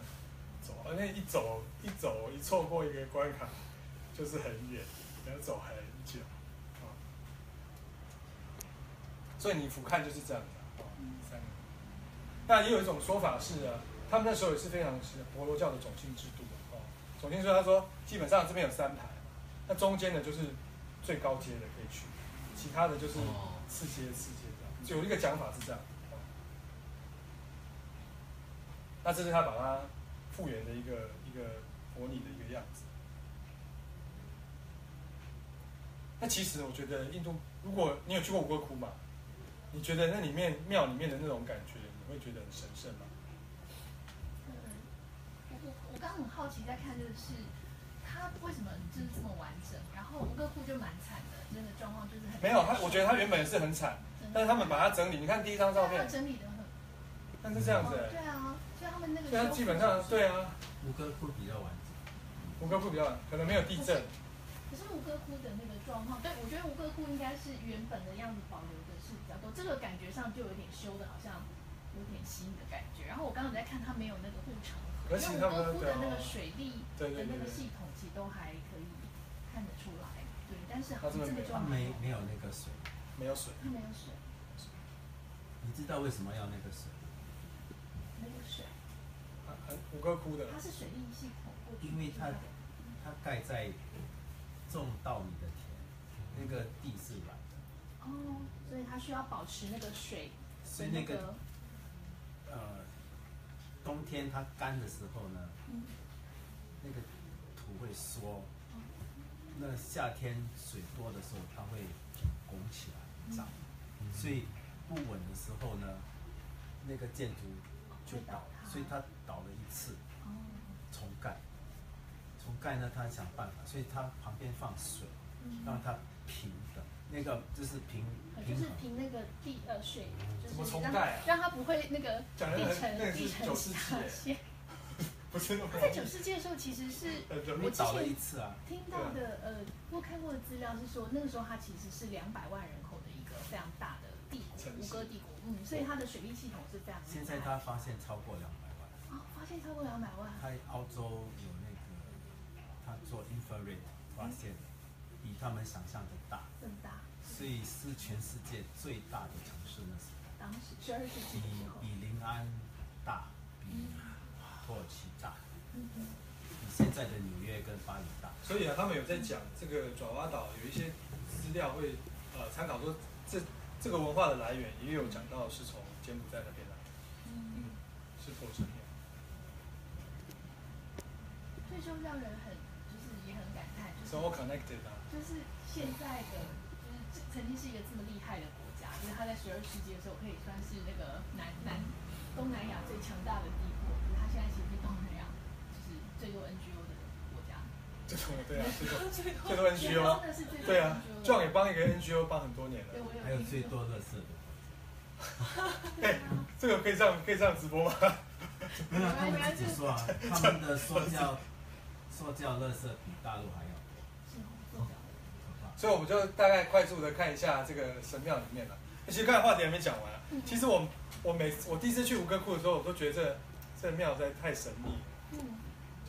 而那一走一走一错过一个关卡，就是很远，要走很久啊。所以你俯瞰就是这样的啊，三个。那也有一种说法是啊，他们那时候也是非常是佛罗教的种姓制度的哦。种姓制度他说，基本上这边有三排，那中间的就是最高阶的可以去，其他的就是次阶次阶这样。就有一个讲法是这样。哦那这是他把它复原的一个一个模拟的一个样子。那其实我觉得印度，如果你有去过吴哥窟嘛，你觉得那里面庙里面的那种感觉，你会觉得很神圣吗？嗯，我我我刚刚很好奇，在看这个是，它为什么就是这么完整？然后吴哥窟就蛮惨的，真的状况就是很没有，他我觉得他原本是很惨，但是他们把它整理。你看第一张照片它，整理的很，但是这样子、哦对啊，们那个所以它基本上对啊，吴哥窟比较完整。吴哥窟比较可能没有地震，可是吴哥窟的那个状况，对我觉得吴哥窟应该是原本的样子保留的是比较多，这个感觉上就有点修的，好像有点新的感觉。然后我刚刚在看，它没有那个护城河，可是因为吴他们对哥窟的那个哦水利的那个系统其实都还可以看得出来，对，但是好像这个就它没没有那个水，没有水。它没有水，你知道为什么要那个水？没有水，啊啊吴哥窟的，它是水利系统，因为它它盖在种稻米的田，那个地是软的，哦，所以它需要保持那个水的所以那个呃冬天它干的时候呢，嗯那个土会缩，那夏天水多的时候它会拱起来长，所以不稳的时候呢，那个建筑就倒会倒，塌所以他倒了一次，哦，重盖，重盖呢，他想办法，所以他旁边放水，嗯让它平等，那个就是平。就是平那个地呃水，就怎么是让重盖啊让它不会那个讲得很地层个是地层九世纪耶下陷。不是那么他在九世纪的时候其实是 我之倒了一次啊，听到的呃，我看过的资料是说，那个时候它其实是两百万人口的一个非常大的帝国，吴哥帝国，嗯，所以它的水利系统是非常厉害。现在他发现超过两百万，哦，发现超过两百万，他澳洲有那个，他做 infrared 发现比他们想象的大，更大，所以是全世界最大的城市那时候，当时十二世纪比的时候，比临安大，比土耳其大，嗯嗯，比现在的纽约跟巴黎大。所以啊，他们有在讲这个爪哇岛有一些资料会呃参考说这这个文化的来源，也有讲到是从柬埔寨那边来的，嗯，是佛神庙。所以就让人很就是也很感叹，就是 So connected 啊，就是现在的，就是曾经是一个这么厉害的国家，就是它在十二世纪的时候可以算是那个南南东南亚最强大的帝国，可是它现在其实是东南亚就是最多 NGO 这种对啊，最多最最多 NGO，对啊，John 也帮一个 NGO 帮很多年了还有最多的是对啊，这个可以上可以上直播吗？家，没有他们自己说啊，他们的塑胶塑胶乐色比大陆还要多。所以我们就大概快速的看一下这个神庙里面了。其实刚才话题还没讲完啊、其实我我每次我第一次去吴哥窟的时候，我都觉得这这个庙实在太神秘了，嗯，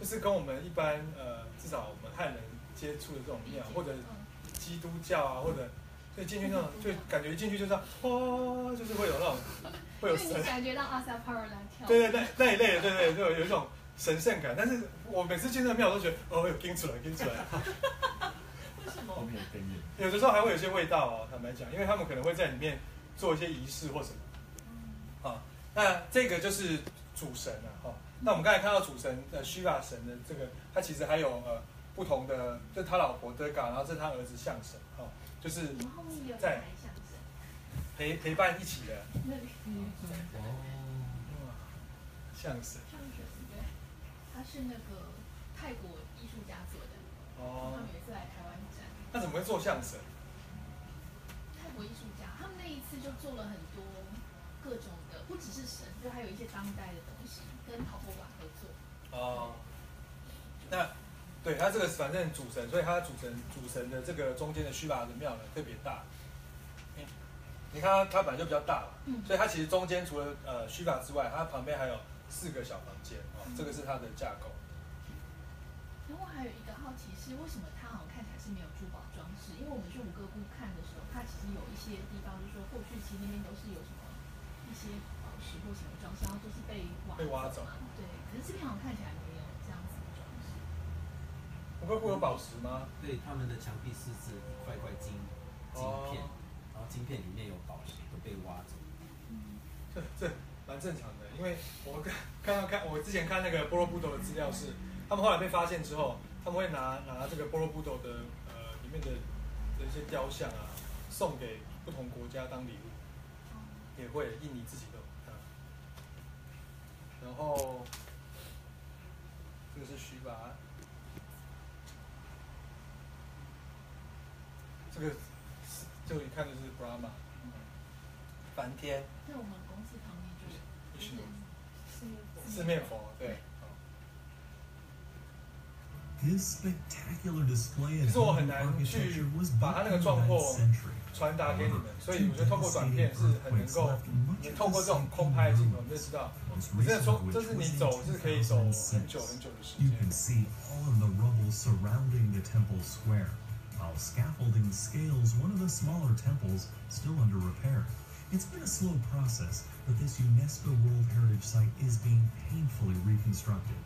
就是跟我们一般呃至少我们汉人接触的这种庙，或者嗯基督教啊，或者所以进去那种就感觉一进去就知道哦，就是会有那种 会有神感觉到阿萨帕尔来跳，对对对，那一类的，对对，就有有一种神圣感。但是我每次进那个庙，我都觉得哦，有跟出来，跟出来。为什么有的时候还会有些味道哦，坦白讲，因为他们可能会在里面做一些仪式或什么。啊，那这个就是主神啊，哈、那我们刚才看到主神呃虚瓦神的这个，他其实还有呃不同的，就是他老婆德嘎，然后这是他儿子象神，哈、就是在陪陪伴一起的。那里哦，象神。相声，对，他是那个泰国艺术家做的，他哦们，有一次来台湾展，那怎么会做象神？泰国艺术家，他们那一次就做了很多各种的，不只是神，就还有一些当代的东西，跟陶博馆合作。哦，那对它这个反正主神，所以它主神主神的这个中间的须拔的庙呢特别大。你你看它它本来就比较大嘛，嗯所以它其实中间除了呃须拔之外，它旁边还有四个小房间哦，这个是它的架构。然后还有一个好奇是，为什么它好像看起来是没有珠宝装饰？因为我们去五个窟看的时候，它其实有一些地方，就是说过去其实那边都是有什么一些宝石或什么装饰，然后都是被挖被挖走嘛。对，可是这边好像看起来没有这样子的装饰。五个库有宝石吗？对，他们的墙壁是指一块块金金片，哦然后金片里面有宝石都被挖走。嗯这这蛮正常的，因为我看看到看我之前看那个波罗布斗的资料是，他们后来被发现之后，他们会拿拿这个波罗布斗的呃里面的的一些雕像啊，送给不同国家当礼物，也会印尼自己的啊。然后这个是须拔，这个是这个一看就是 Brahma，梵天。在我们公司旁边就有，是四面佛四面佛，对。This spectacular display of 其实我很难去 architecture was 把它那个 the 状 9th 况 century. 传达给你们，However, 所以我觉得透过短片是很能够，你透过这种空拍镜头，你就知道，Most 你真的 recent 说 of，which 这是你 was in 走是可以走很久 2006. 很久的时 You 间 can。see all of the rubble surrounding the temple square, while scaffolding scales one of the smaller temples still under repair. It's been a slow process, but this UNESCO World Heritage Site is being painfully reconstructed.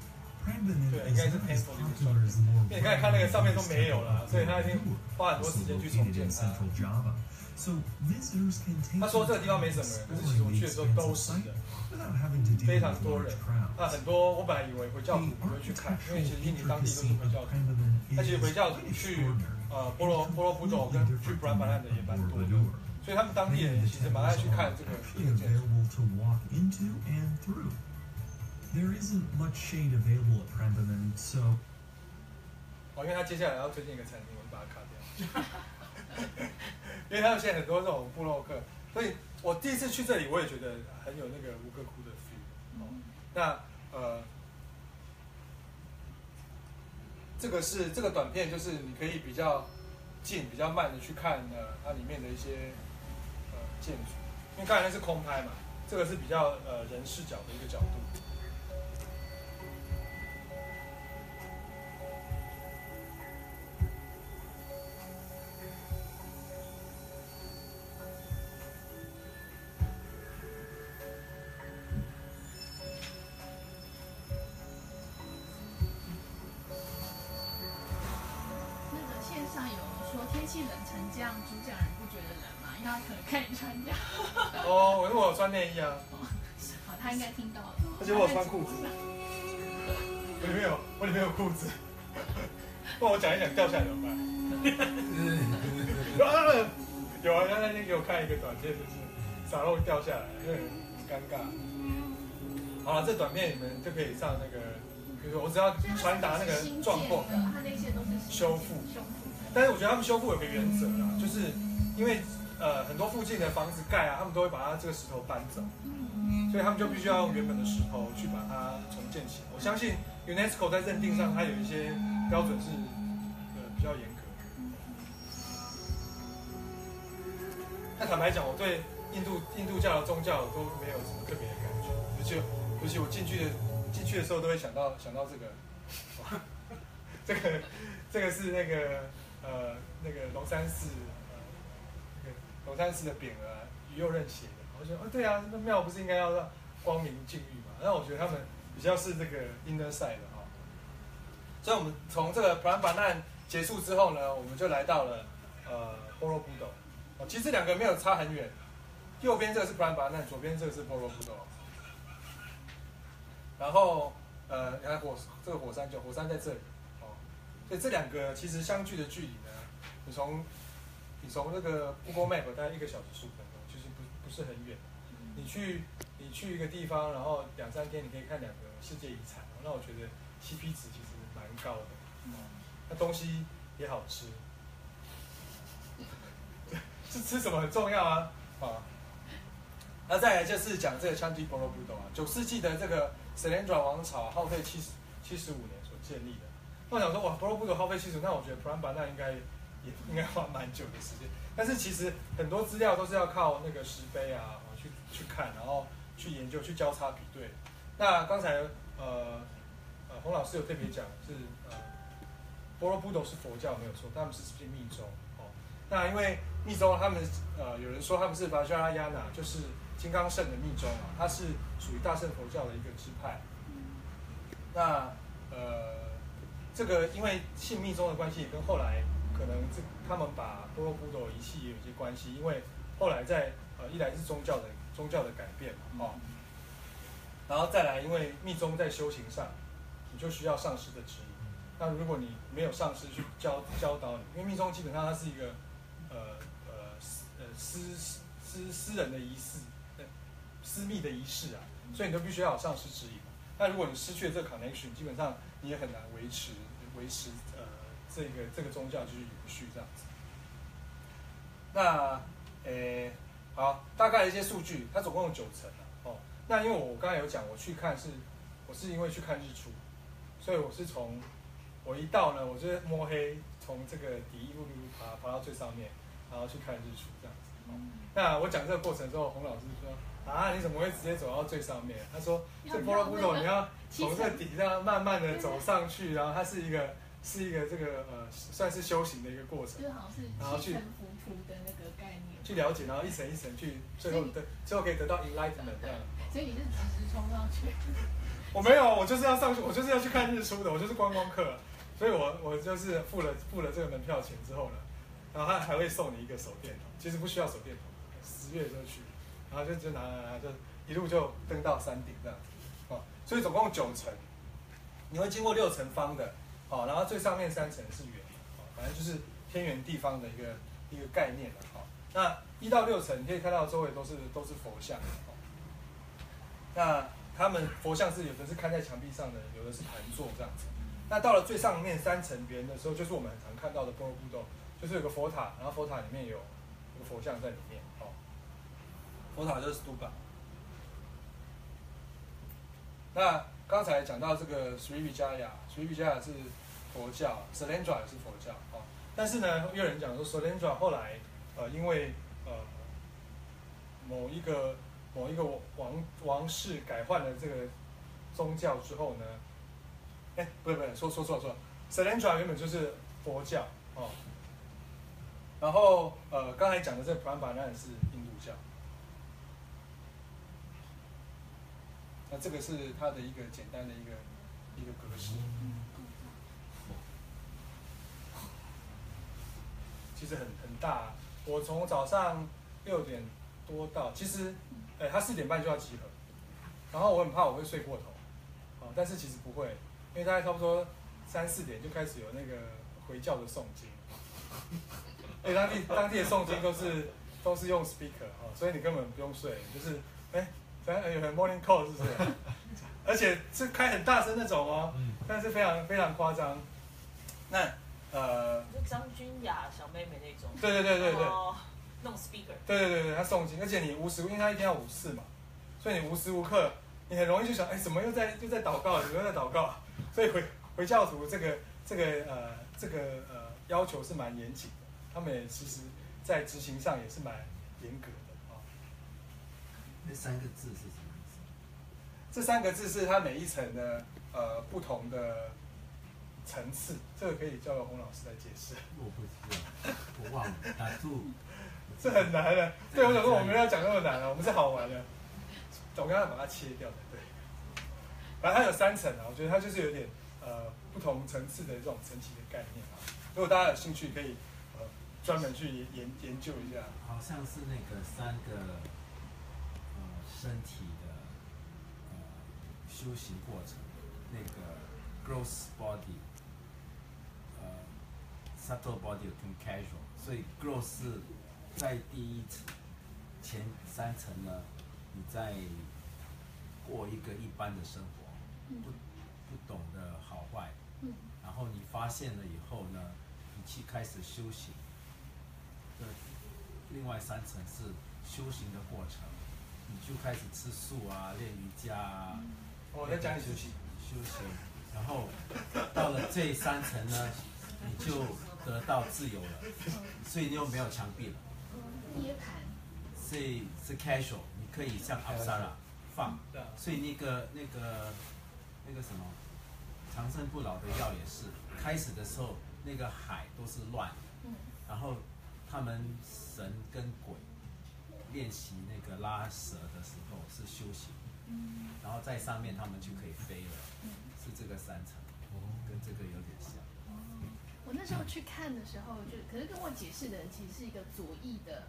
Prambanan 对， is 应该是 not as painfully popular as the more 因为你刚才看那个上面都 renowned 没有了， temple 所以他已经 of 花很多 also 时间去重 located 建 in 它。 central Java. So visitors can take 他说这个 some 地方没 time 什么人，可是其实 exploring 我 the 去的时候都 expansive 是 site 的， without having to 非 deal 常 with 多人 large。crowds. 那很多我本来以为回教徒 The 不会去看，因为其实 architectural 印尼当地都是 intricacy 回教 of 徒。 Prambanan 那其实 is 回教徒 quite 去 extraordinary. 呃波罗波罗布斗跟去布兰巴兰的也蛮多的，所以他们当地 Many 人 of 其 the 实蛮爱 temples 去看 are 这个 actually 这个建筑。 available to walk into and through. There isn't much shade available at Prambanan, so 哦，因为他接下来要推荐一个餐厅，我就把它卡掉。因为他们现在很多这种部落客，所以 我第一次去这里，我也觉得很有那个吴哥窟的 feel。哦，那呃，这个是这个短片，就是你可以比较近、比较慢的去看呃它里面的一些呃建筑，因为刚才那是空拍嘛，这个是比较呃人视角的一个角度。穿内衣啊。好，他应该听到了。而且我有穿裤子我里面有，我里面有裤子。那我讲一讲掉下来怎么办？有啊，他那天给我看一个短片，就是洒漏掉下来，就很尴尬。好了，这短片你们就可以上那个，比如说我只要传达那个状况，的，他那些都是修复修复。但是我觉得他们修复有个原则啊，就是因为呃很多附近的房子盖啊，他们都会把它这个石头搬走，所以他们就必须要用原本的石头去把它重建起来。我相信 UNESCO 在认定上，它有一些标准是呃比较严格的。那坦白讲，我对印度印度教的宗教都没有什么特别的感觉，尤其尤其我进去的进去的时候都会想到想到这个，哇 这个这个是那个呃那个龙山寺龙山寺的匾额、于右任写的。我觉得哦对啊，那庙不是应该要让光明禁欲嘛？那我觉得他们比较是这个 inner side 的哈、所以我们从这个普兰巴难结束之后呢，我们就来到了呃波罗布斗。哦，其实这两个没有差很远，右边这个是普兰巴难，左边这个是波罗布斗。然后呃，你看火这个火山就火山在这里，哦，所以这两个其实相距的距离呢，你从你从那个 Google Map 大概一个小时十五分钟，其实不不是很远。你去你去一个地方，然后两三天你可以看两个世界遗产，那我觉得 CP 值其实蛮高的。那东西也好吃，是吃什么很重要啊！啊，那再来就是讲这个 Chanti b o r o b u d o 啊，九世纪的这个 Selendra 王朝耗费七十七十五年所建立的。那我想说，哇 b o r o b u d o 耗费七十，那我觉得 p r a m b a 那应该也应该花蛮久的时间。但是其实很多资料都是要靠那个石碑啊去去看，然后去研究、去交叉比对。那刚才呃呃洪老师有特别讲是呃。波罗布斗是佛教没有错，他们是是密宗哦。那因为密宗他们呃有人说他们是巴加拉亚纳，就是金刚圣的密宗啊，它是属于大乘佛教的一个支派。那呃这个因为信密宗的关系，跟后来可能这他们把波罗布斗遗弃也有些关系，因为后来在呃一来是宗教的宗教的改变嘛哦，然后再来因为密宗在修行上，你就需要上师的指引。那如果你没有上师去教教导你，因为密宗基本上它是一个，呃呃私呃私私私人的仪式，私密的仪式啊，所以你都必须要有上师指引。那如果你失去了这个 connection，基本上你也很难维持维持呃这个这个宗教就是延续这样子。那诶好，大概一些数据，它总共有九层啊。哦，那因为我刚才有讲，我去看是我是因为去看日出，所以我是从。我一到呢，我就摸黑从这个底一路路爬爬到最上面，然后去看日出这样子。那我讲这个过程之后，洪老师说：“啊，你怎么会直接走到最上面？”他说：“这波罗布斗你要从这底上慢慢的走上去，然后它是一个是一个这个呃算是修行的一个过程，就好像是然后去的那个概念，去了解，然后一层一层去，最后得最后可以得到 enlightenment 这样。所以你是直直冲上去？我没有，我就是要上去，我就是要去看日出的，我就是观光客。”所以，我我就是付了付了这个门票钱之后呢，然后他还会送你一个手电筒，其实不需要手电筒，十月就去，然后就就拿拿拿，就一路就登到山顶这样，哦，所以总共九层，你会经过六层方的，哦，然后最上面三层是圆反正就是天圆地方的一个一个概念了，哦，那一到六层你可以看到周围都是都是佛像，哦，那他们佛像是有的是看在墙壁上的，有的是盘坐这样子。那到了最上面三层圆的时候，就是我们很常看到的波罗布斗，就是有个佛塔，然后佛塔里面有个佛像在里面，哦，佛塔就是都巴。那刚才讲到这个 Sri Vijaya，Sri Vijaya 是佛教，Selendra 也是佛教，哦，但是呢，又有人讲说 Selendra 后来，呃，因为呃某一个某一个王王室改换了这个宗教之后呢。哎，不是不是，说说错了错了，Selendra 原本就是佛教哦，然后呃，刚才讲的这个 Prambanan 是印度教，那这个是它的一个简单的一个一个格式，其实很很大，我从早上六点多到，其实，哎，他四点半就要集合，然后我很怕我会睡过头，哦，但是其实不会。因为大概差不多三四点就开始有那个回教的诵经，哎，当地当地的诵经都是都是用 speaker 哦，所以你根本不用睡，就是哎，反正有很 morning call 是不是？而且是开很大声那种哦，但是非常非常夸张。那呃，就张君雅小妹妹那种，对对对对对，弄 speaker，对对对对，他诵经，而且你无时，因为他一天要五次嘛，所以你无时无刻你很容易就想，哎，怎么又在又在祷告，怎么又在祷告？所以回回教徒这个这个呃这个呃要求是蛮严谨的，他们也其实在执行上也是蛮严格。那三个字是什么意思？这三个字是它每一层的呃不同的层次，这个可以叫洪老师来解释。我不知道，我忘了。打住，是很难的。对，我想说我们要讲那么难了，我们是好玩的，总要把它切掉的，对。反正它有三层啊，我觉得它就是有点呃不同层次的这种神奇的概念啊。如果大家有兴趣，可以呃专门去研研研究一下。好像是那个三个呃身体的呃修行过程，那个 gross body，呃 subtle body 跟 casual，所以 gross 是在第一层前三层呢，你在过一个一般的生活，不不懂得好坏，嗯然后你发现了以后呢，你去开始修行。的另外三层是修行的过程，你就开始吃素啊，练瑜伽啊，我在家里休息休息。然后到了这三层呢，你就得到自由了，所以你又没有墙壁了，所以是 casual，你可以像 Apsara 放，对啊，所以那个那个那个什么长生不老的药也是，开始的时候那个海都是乱然后他们神跟鬼练习那个拉蛇的时候是修行，嗯。然后在上面他们就可以飞了，嗯。是这个三层，跟这个有点像。哦。我那时候去看的时候，就可是跟我解释的人其实是一个左翼的，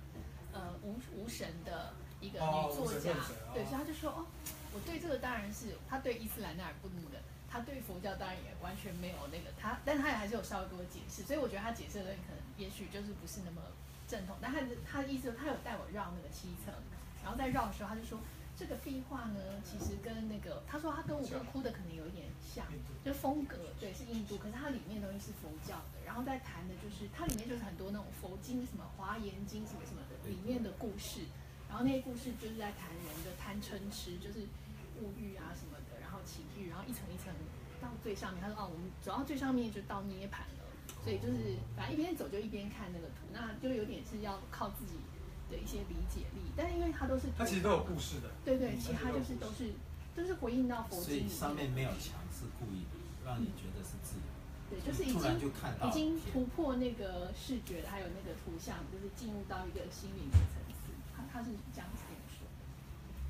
呃无无神的一个哦女作家，对，所以他就说哦，我对这个当然是他对伊斯兰那尔不那么的，他对佛教当然也完全没有那个他，但他也还是有稍微给我解释，所以我觉得他解释的可能也许就是不是那么正统，但他的他的意思他有带我绕那个七层，然后在绕的时候他就说这个壁画呢，其实跟那个他说他跟我们哭的可能有一点像。就风格对是印度，可是它里面的东西是佛教的，然后在谈的就是它里面就是很多那种佛经，什么华严经什么什么的里面的故事，然后那些故事就是在谈人的贪嗔痴，就是物欲啊什么的，然后情欲，然后一层一层到最上面，他说哦，我们走到最上面就到涅槃了，所以就是反正一边走就一边看那个图，那就有点是要靠自己的一些理解力，但是因为它都是它其实都有故事的。对对，嗯其他就是都是都是回应到佛所以经里面上面没有墙是故意的，让你觉得是自由。对，就是已突然就经看到已经突破那个视觉的，还有那个图像，就是进入到一个心灵的层次。他他是这样子跟我说。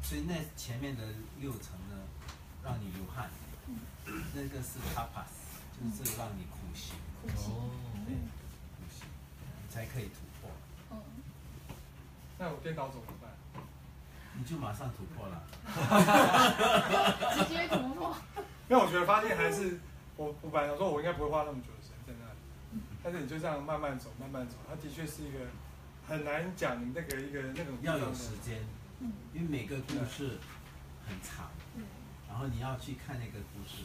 所以那前面的六层呢，让你流汗，那个是 tapas，就是让你苦行，哭泣。对，嗯苦行，你才可以突破，嗯，那我颠倒走怎么办？你就马上突破了。直接突破。因为我觉得发现还是我我本来想说我应该不会花那么久的时间在那里，但是你就这样慢慢走，慢慢走，它的确是一个很难讲那个一个那种地要有时间，嗯因为每个故事很长，嗯然后你要去看那个故事，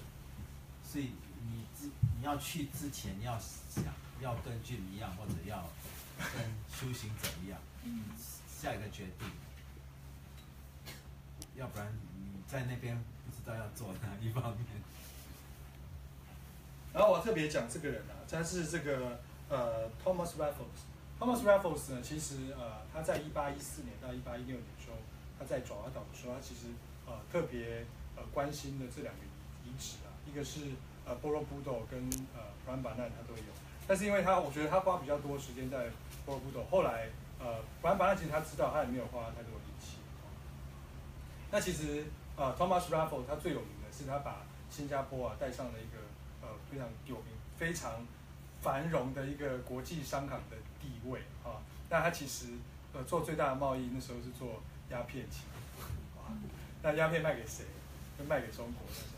所以你之你要去之前你要想要跟俊一样，或者要跟修行者一样，嗯下一个决定，要不然你在那边不知道要做哪一方面。然后我特别讲这个人啊，他是这个呃 Thomas Raffles。Thomas Raffles 呢，其实呃他在一八一四年到一八一六年的时候，他在爪哇岛的时候，他其实呃特别呃关心的这两个遗址啊，一个是呃 Borobudur 跟呃 Prambanan 他都有，但是因为他我觉得他花比较多时间在 Borobudur，后来呃板板蓝其实他知道他也没有花太多力气。那其实呃 Thomas Raffles 他最有名的是他把新加坡啊带上了一个呃非常有名、非常繁荣的一个国际商港的地位啊。那他其实呃做最大的贸易那时候是做鸦片期啊，那鸦片卖给谁？就卖给中国的。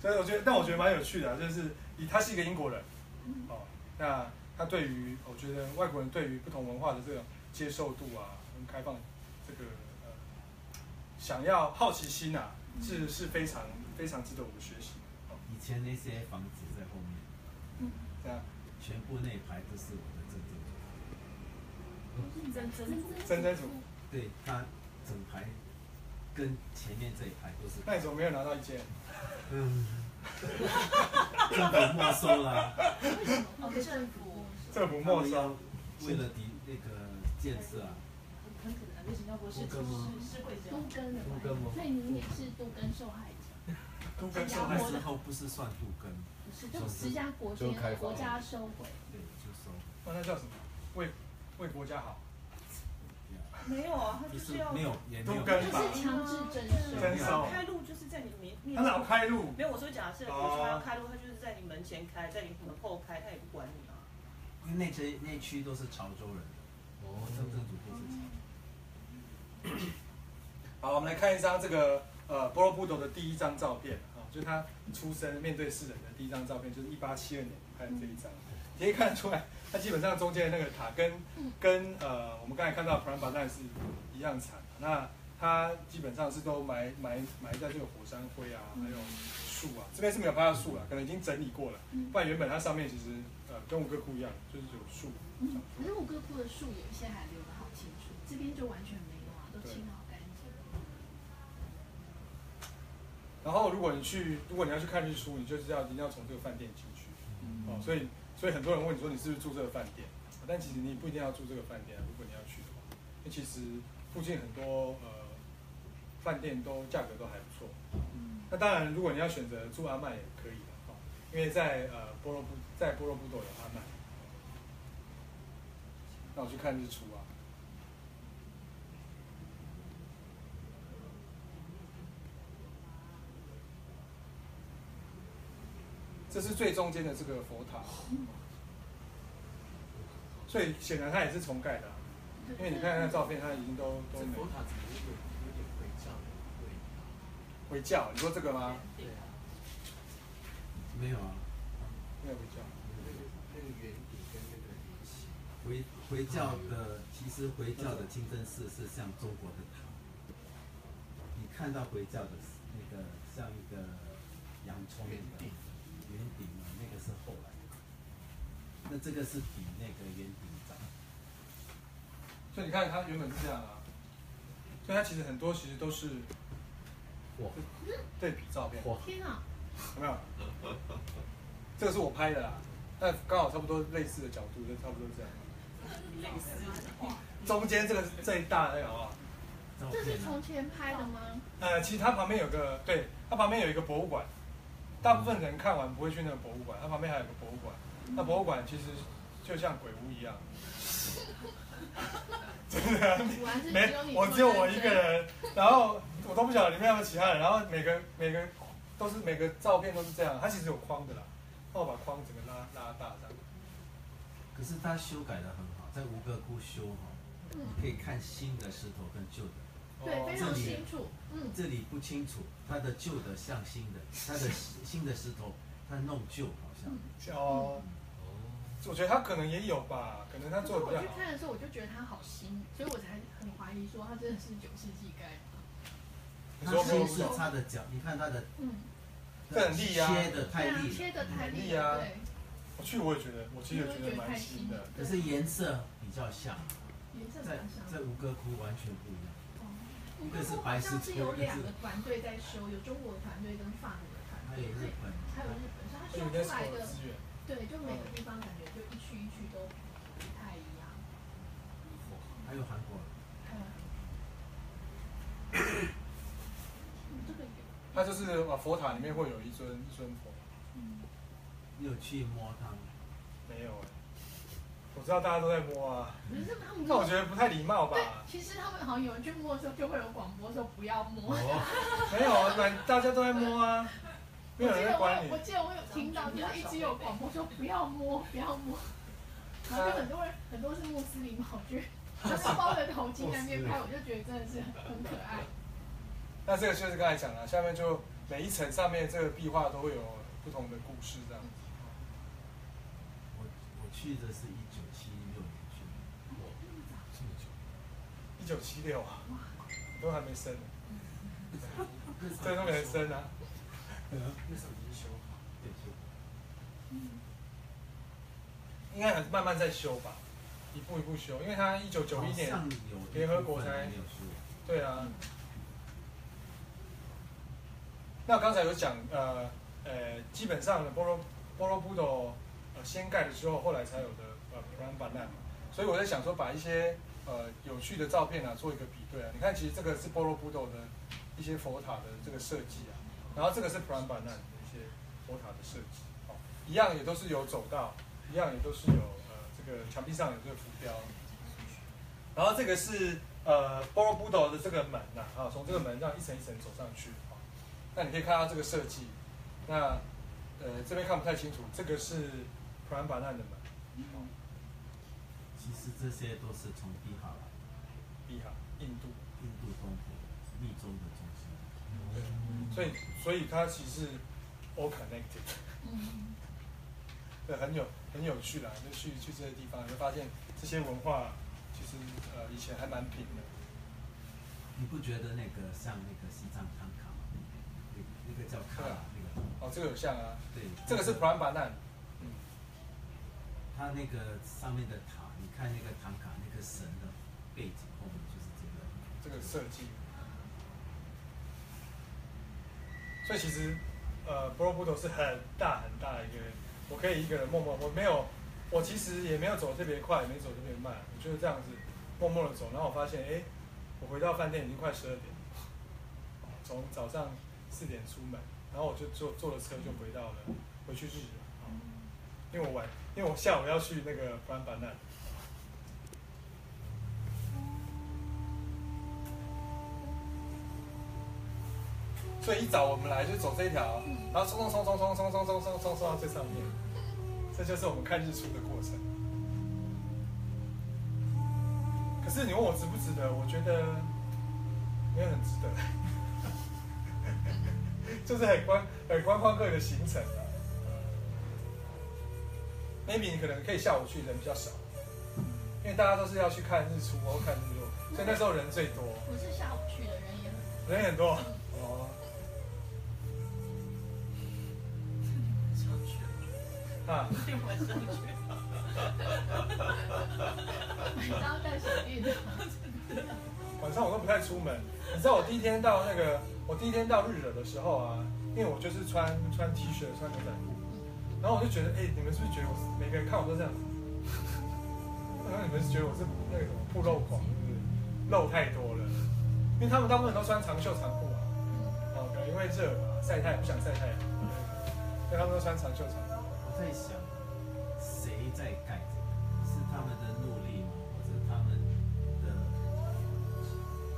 所以我觉得，但我觉得蛮有趣的、啊，就是以他是一个英国人哦，那他对于我觉得外国人对于不同文化的这种接受度啊，跟开放这个呃想要好奇心啊，是是非常非常值得我们学习的。哦，以前那些房子在后面，嗯，这样全部那一排都是我的真正真真真真祖，对，他整排跟前面这一排都是。那你怎么没有拿到一件？嗯，政府没收了，哦，政府政府没收，为了抵那个建设啊，很可能，因为新加坡是是是会这都样。根的所以你也是都根受害者，都跟受那害者。时候不是算杜根，不是就十家国就开放国家收回。对，就收。那，那叫什么？为为国家好。没有啊，他就就是是要没有也没有就是强制征收。征收开路就是在你面面他哪有开路？没有，我说假设比如哦说他要开路，他就是在你门前开，在你门后开，他也不管你啊。因为那区那区都是潮州人，哦政政府都是潮。好，我们来看一张这个呃波罗布多的第一张照片啊，就是他出生面对世人的第一张照片，就是一八七二年拍的这一张。你可以看得出来，它基本上中间的那个塔跟跟呃我们刚才看到的普兰巴奈是一样惨。那它基本上是都埋埋埋在这个火山灰啊，还有树啊，这边是没有拍到树了，可能已经整理过了。不然原本它上面其实呃跟五哥窟一样，就是有树。嗯，可是五哥窟的树有一些还留得好清楚，这边就完全没有啊，都清好干净。然后如果你去，如果你要去看日出，你就是要一定要从这个饭店进去。哦，所以所以很多人问你说你是不是住这个饭店，但其实你不一定要住这个饭店啊，如果你要去的话，因为其实附近很多呃饭店都价格都还不错。嗯那当然，如果你要选择住阿曼也可以的哈、因为在呃波罗布在波罗布多有阿曼。那我去看日出啊。这是最中间的这个佛塔，所以显然它也是重盖的啊、因为你看那照片，它已经都都没这佛塔怎么有点有点回教的味道？回教。你说这个吗？对啊，没有啊，没有回教。那个那个圆顶跟那个圆形，回回教的其实回教的清真寺是像中国的塔，你看到回教的那个像一个洋葱的圆顶圆顶啊，那个是后来的，那这个是比那个圆顶早。所以你看，它原本是这样啊，所以它其实很多其实都是哇对比照片，哇天啊，有没有？这个是我拍的啦，但刚好差不多类似的角度，就差不多这样。类似中间这个是最大的那个好不好？照这是从前拍的吗？呃，其实它旁边有个，对，它旁边有一个博物馆，大部分人看完不会去那个博物馆，它旁边还有个博物馆，那博物馆其实就像鬼屋一样，真的。果然是没我只有我一个人，然后我都不晓得里面有没有其他人，然后每个每个都是每个照片都是这样，它其实有框的啦，那我把框整个拉拉大这样。可是它修改的很好，在吴哥窟修哈，嗯你可以看新的石头跟旧的。对，非常这里清楚。嗯，这里不清楚，它的旧的像新的，它的 新的石头它弄旧好像。哦，我觉得他可能也有吧，可能他可是我做的比较好。去看的时候，我就觉得它好新，所以我才很怀疑说它真的是九世纪盖的。它你说新是不它的脚，你看它的嗯，这很利啊切的太利，切的太利啊，对，我去我也觉得，我其实也觉得蛮新的。可是颜色比较像，颜色在蛮像在。吴哥窟完全不一样。五个窟好像是有两个团队在修，有中国团队跟法国团队，还有日本，还有日本，所以它所以修出来的，对，就每个地方感觉就一区一区都不太一样。还有韩国，还有，嗯，它就是啊佛塔里面会有一尊一尊佛，嗯，你有去摸它吗？没有哎，我知道大家都在摸啊，可是他们那我觉得不太礼貌吧对？，其实他们好像有人去摸的时候就会有广播说不要摸。哦，没有啊，反正大家都在摸啊，没有我记得我人在管你有我。记得我有听到，就是一直有广播说不要摸，不要摸。然后就很多人，很多是穆斯林跑去，他们包着头巾在那边拍，我就觉得真的是很可爱。那这个就是刚才讲了，下面就每一层上面这个壁画都会有不同的故事这样子。我我去的是一九七六年去的，这么久，一九七六啊，都还没生呢，这都没生啊。那时候已经修好，对，就应该还是慢慢在修吧，一步一步修，因为他一九九一年，联合国才。对啊。那刚才有讲，呃呃，基本上的波罗波罗布多呃先盖的时候，后来才有的呃普兰巴难嘛，所以我在想说，把一些呃有趣的照片啊做一个比对啊。你看，其实这个是波罗布多的一些佛塔的这个设计啊，然后这个是普兰巴难的一些佛塔的设计，哦，一样也都是有走道，一样也都是有呃这个墙壁上有这个浮雕，然后这个是呃 Borobudur 的这个门呐、啊，从这个门这样一层一层走上去啊，那你可以看到这个设计，那呃这边看不太清楚，这个是普兰巴难的门，哦，其实这些都是从地哈来，厉害，印度，印度东部密宗的中心。对，所以所以它其实 all connected。嗯，对，很有很有趣啦，就去去这些地方，你会发现这些文化其实呃以前还蛮平的。你不觉得那个像那个西藏唐卡吗？那那个叫卡拉那个，哦，这个有像啊，对，这个是普兰巴难，嗯，它那个上面的塔，你看那个唐卡那个神的背景后面就是这个。这个设计。所以其实呃，波罗布都是很大很大的一个，我可以一个人默默，我没有，我其实也没有走特别快，也没走特别慢，我就是这样子默默的走，然后我发现，哎，我回到饭店已经快十二点，从早上四点出门，然后我就坐坐了车就回到了回去日了，因为我晚，因为我下午要去那个普兰巴难。所以一早我们来就走这一条，然后冲冲冲冲冲冲冲冲冲冲冲到最上面，这就是我们看日出的过程。可是你问我值不值得，我觉得没有很值得，就是很观很观光客的行程啊。maybe 你可能可以下午去，人比较少，因为大家都是要去看日出或看日落，所以那时候人最多，我是下午去的，人也很多。人很多。晚上去。晚上带手电的，晚上我都不太出门。你知道我第一天到那个，我第一天到日惹的时候啊，因为我就是穿穿 T 恤、穿牛仔裤，然后我就觉得，哎、你们是不是觉得我是每个人看我都这样子？然后你们是觉得我是那个什么不露狂，是不是？露太多了，因为他们大部分都穿长袖长裤啊，哦，可能因为热嘛，晒太阳不想晒太阳，所以他们都穿长袖长裤。我在想，谁在盖这个？是他们的努力吗？或者他们的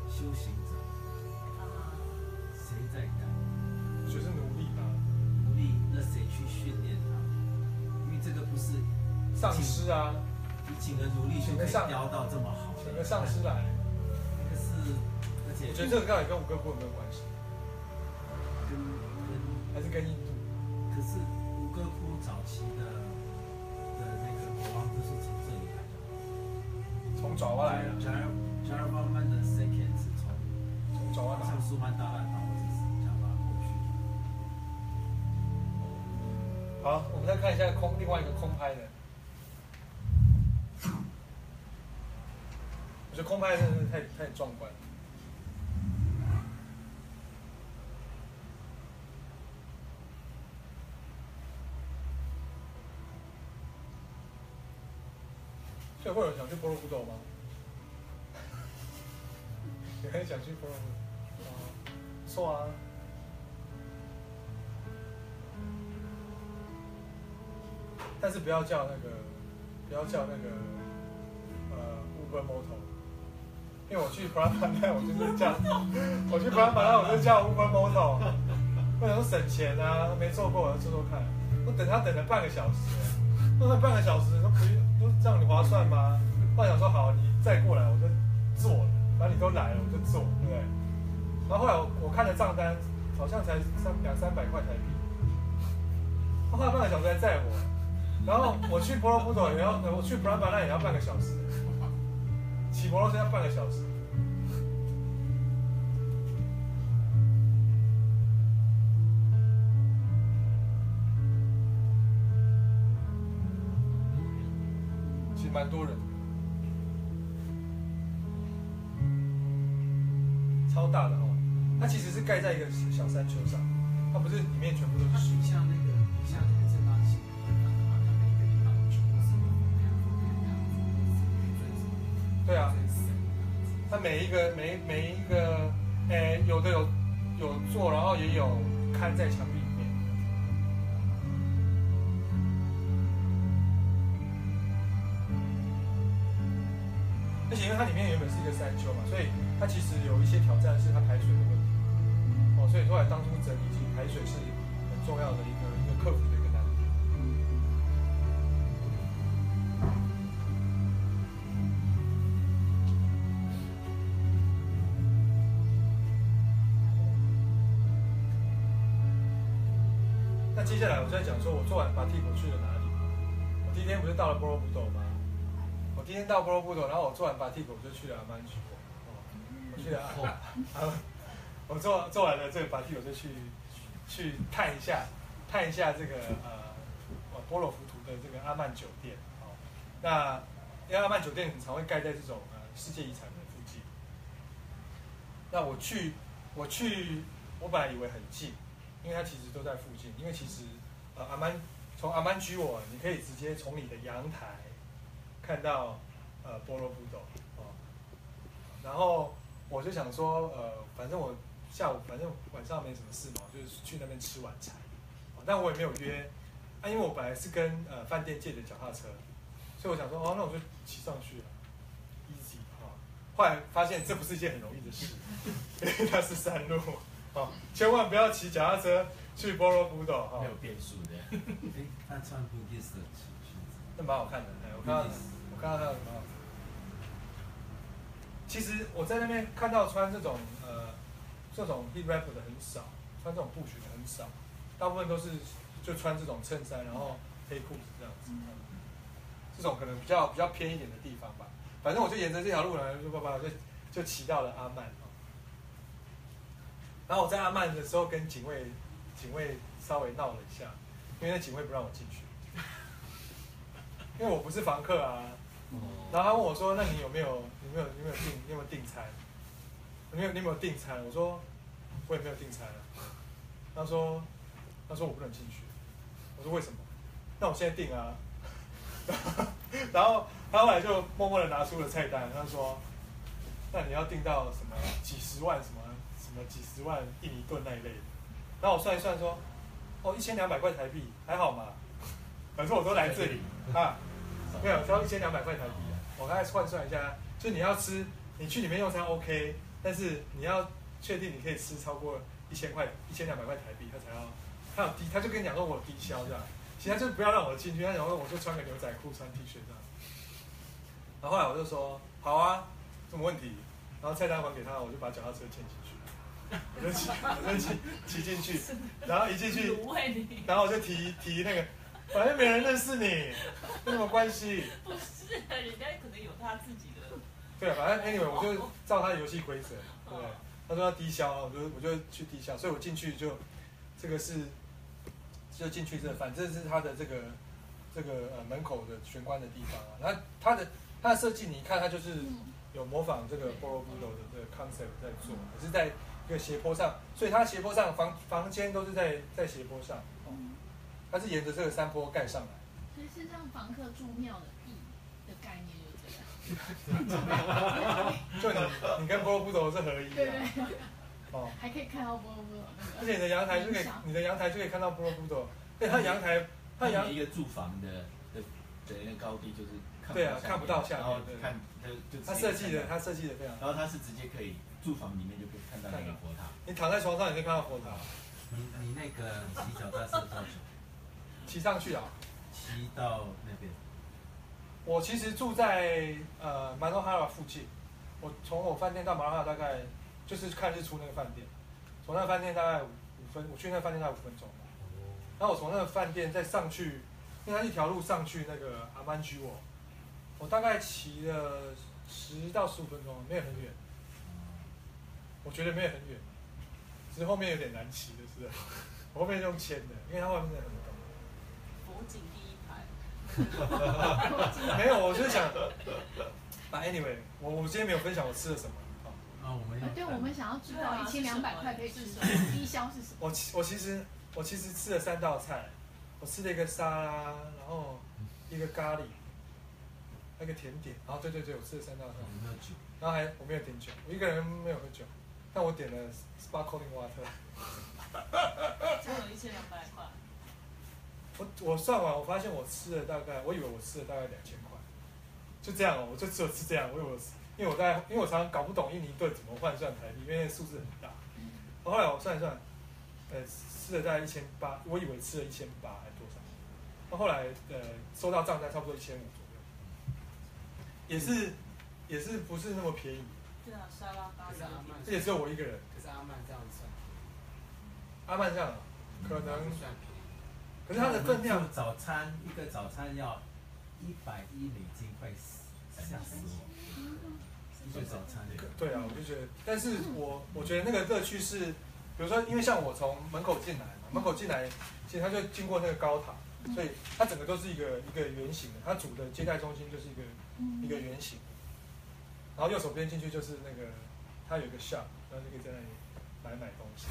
修行者？谁在盖？我觉得是努力吧，努力，那谁去训练他？因为这个不是上师啊，你请个努力就可以雕到这么好的，请个上师来。那个是，而且我觉得这个刚好跟五个部有没有关系？跟跟还是跟印度？可是期的的那个国王都是从这里来的。从爪哇来的，加尔加尔巴曼的 second 是从从爪哇来的。像苏曼达兰岛或者是加巴过去。好，我们再看一下空另外一个空拍的。我觉得空拍真的是太太壮观了。会 有人想去波罗布斗吗？有人想去波罗布斗？哦，不错啊。但是不要叫那个，不要叫那个，呃，Uber Moto，因为我去普拉巴那，我就是叫，我去普拉巴那，我就叫 Uber Moto，为什么省钱啊？没坐过，我要坐坐看。我等他等了半个小时，等了半个小时这样你划算吗？幻想说好，你再过来我就做了，反正你都来了我就做，对不对？然后后来我我看了账单，好像才三两三百块台币，他花了半个小时来载我。然后我去婆罗布朵也要，我去普兰巴那也要半个小时，骑摩托车要半个小时。多人，超大的哦。它其实是盖在一个小山丘上，它不是里面全部都它是树。不像那个，像那个正方形，好像每一个地方全部是有风那样风那样子，对啊，它每一个每每一个，诶、有的有有做，然后也有看在墙壁里面。而且因为它里面原本是是一个山丘嘛，所以它其实有一些挑战是它排水的问题。哦，所以后来当初整理，其实排水是很重要的一个一个克服的一个难点。那接下来我在讲说，我做完把替我去了哪里？我第一天不是到了波罗布斗吗？我第一天到波罗布斗，然后我做完把替我就去了阿曼曲哦，我去了阿啊，我做做完了这个把替我就去去探一下探一下这个呃呃波罗浮屠的这个阿曼酒店哦。那因为阿曼酒店很常会盖在这种呃世界遗产的附近。那我去我去我本来以为很近。因为它其实都在附近，因为其实呃阿曼从阿曼居我，你可以直接从你的阳台看到呃波罗布斗哦，然后我就想说呃反正我下午反正晚上没什么事嘛，就是去那边吃晚餐，但我也没有约啊，因为我本来是跟呃饭店借的脚踏车，所以我想说哦那我就骑上去了，easy 啊，后来发现这不是一件很容易的事，因 为它是山路。哦，千万不要骑脚踏车去波罗布斗哈，没有变速的。哎，他穿 Buddhist 的裙蛮好看的。哎，我看到，我看到他有什么。其实我在那边看到穿这种呃这种 hip rap 的很少，穿这种布裙的很少，大部分都是就穿这种衬衫，然后黑裤子这样子。这种可能比较比较偏一点的地方吧。反正我就沿着这条路来，就爸爸就就骑到了阿曼。然后我在阿曼的时候跟警卫，警卫稍微闹了一下，因为那警卫不让我进去，因为我不是房客啊。然后他问我说：“那你有没有有没有有没有订有没有订餐？你有你有没有订餐？”我说：“我也没有订餐啊。”他说：“他说我不能进去。”我说：“为什么？”那我现在订啊。然后他后来就默默的拿出了菜单，他说：“那你要订到什么几十万什么？”什么几十万印尼盾那一类的，然后我算一算说，哦，一千两百块台币还好嘛，反正我都来这里啊，没有，只要一千两百块台币啊。我刚才换算一下，就你要吃，你去里面用餐 OK，但是你要确定你可以吃超过一千块、一千两百块台币，他才要，他有低，他就跟你讲说我低消这样，其他就是不要让我进去，他讲说我就穿个牛仔裤、穿 T 恤这样。然后后来我就说好啊，什么问题？然后菜单还给他，我就把脚踏车牵进去。我就骑，我就骑骑进去，然后一进去，然后我就提提那个，反正没人认识你，有什么关系？不是，人家可能有他自己的。对啊，反正 anyway 我就照他的游戏规则，对，他说要低消，我就我就去低消，所以我进去就这个是就进去这，反正是他的这个这个呃门口的玄关的地方啊，然后他的他的设计你一看，他就是有模仿这个 Borobudo 的这个 concept 在做，可是在。一个斜坡上，所以它斜坡上房房间都是在在斜坡上，它是沿着这个山坡盖上来。所以是让房客住庙的地的概念就是这样。就你你跟波罗布斗是合一的。对对。哦。还可以看到波罗布斗。而且你的阳台就可以，你的阳台就可以看到波罗布斗。对，它阳台，它阳一个住房的的的那个高低就是。对啊，看不到下面。然后看它就。它设计的，它设计的非常。然后它是直接可以住房里面就可以。看到那个佛塔，你躺在床上，你可以看到佛塔。你你那个洗脚大师多久？骑上去啊？骑到那边。我其实住在呃马诺哈拉附近，我从我饭店到马诺哈拉大概就是看日出那个饭店，从那个饭店大概五分，我去那个饭店大概五分钟。然后我从那个饭店再上去，因为它一条路上去那个阿曼居我，我大概骑了十到十五分钟，没有很远。我觉得没有很远，只是后面有点难骑就是 我，后面用牵的，因为它外面很景第一排。没有，我就是想。Anyway，我我今天没有分享我吃了什么。啊，我们要。对，我们想要知道一千两百块可以吃什么？低消是什么？我我其实我其实吃了三道菜，我吃了一个沙拉，然后一个咖喱，那个甜点，然后对对对，我吃了三道菜。没有酒。然后还我没有点酒，我一个人没有喝酒。但我点了 sparkling water，才有一千两百块。我我算完，我发现我吃了大概，我以为我吃了大概两千块，就这样哦，我就只有吃这样，我以为因为我在因为我常常搞不懂印尼盾怎么换算台币，因为数字很大。后来我算一算，呃，吃了大概一千八，我以为吃了一千八还多少，那后来呃收到账单差不多一千五左右，也是也是不是那么便宜，对啊，沙拉咖可是阿曼，而且只有我一个人。可是阿曼这样算，阿曼这样啊，可能。可是它的分量早餐一个早餐要一百一美金，快死吓死我！一个早餐个对啊，我就觉得，但是我我觉得那个乐趣是，比如说，因为像我从门口进来嘛，门口进来，其实它就经过那个高塔，所以它整个都是一个一个圆形的，它主的接待中心就是一个一个圆形，然后右手边进去就是那个它有一个 shop，然后就可以在那里买买东西。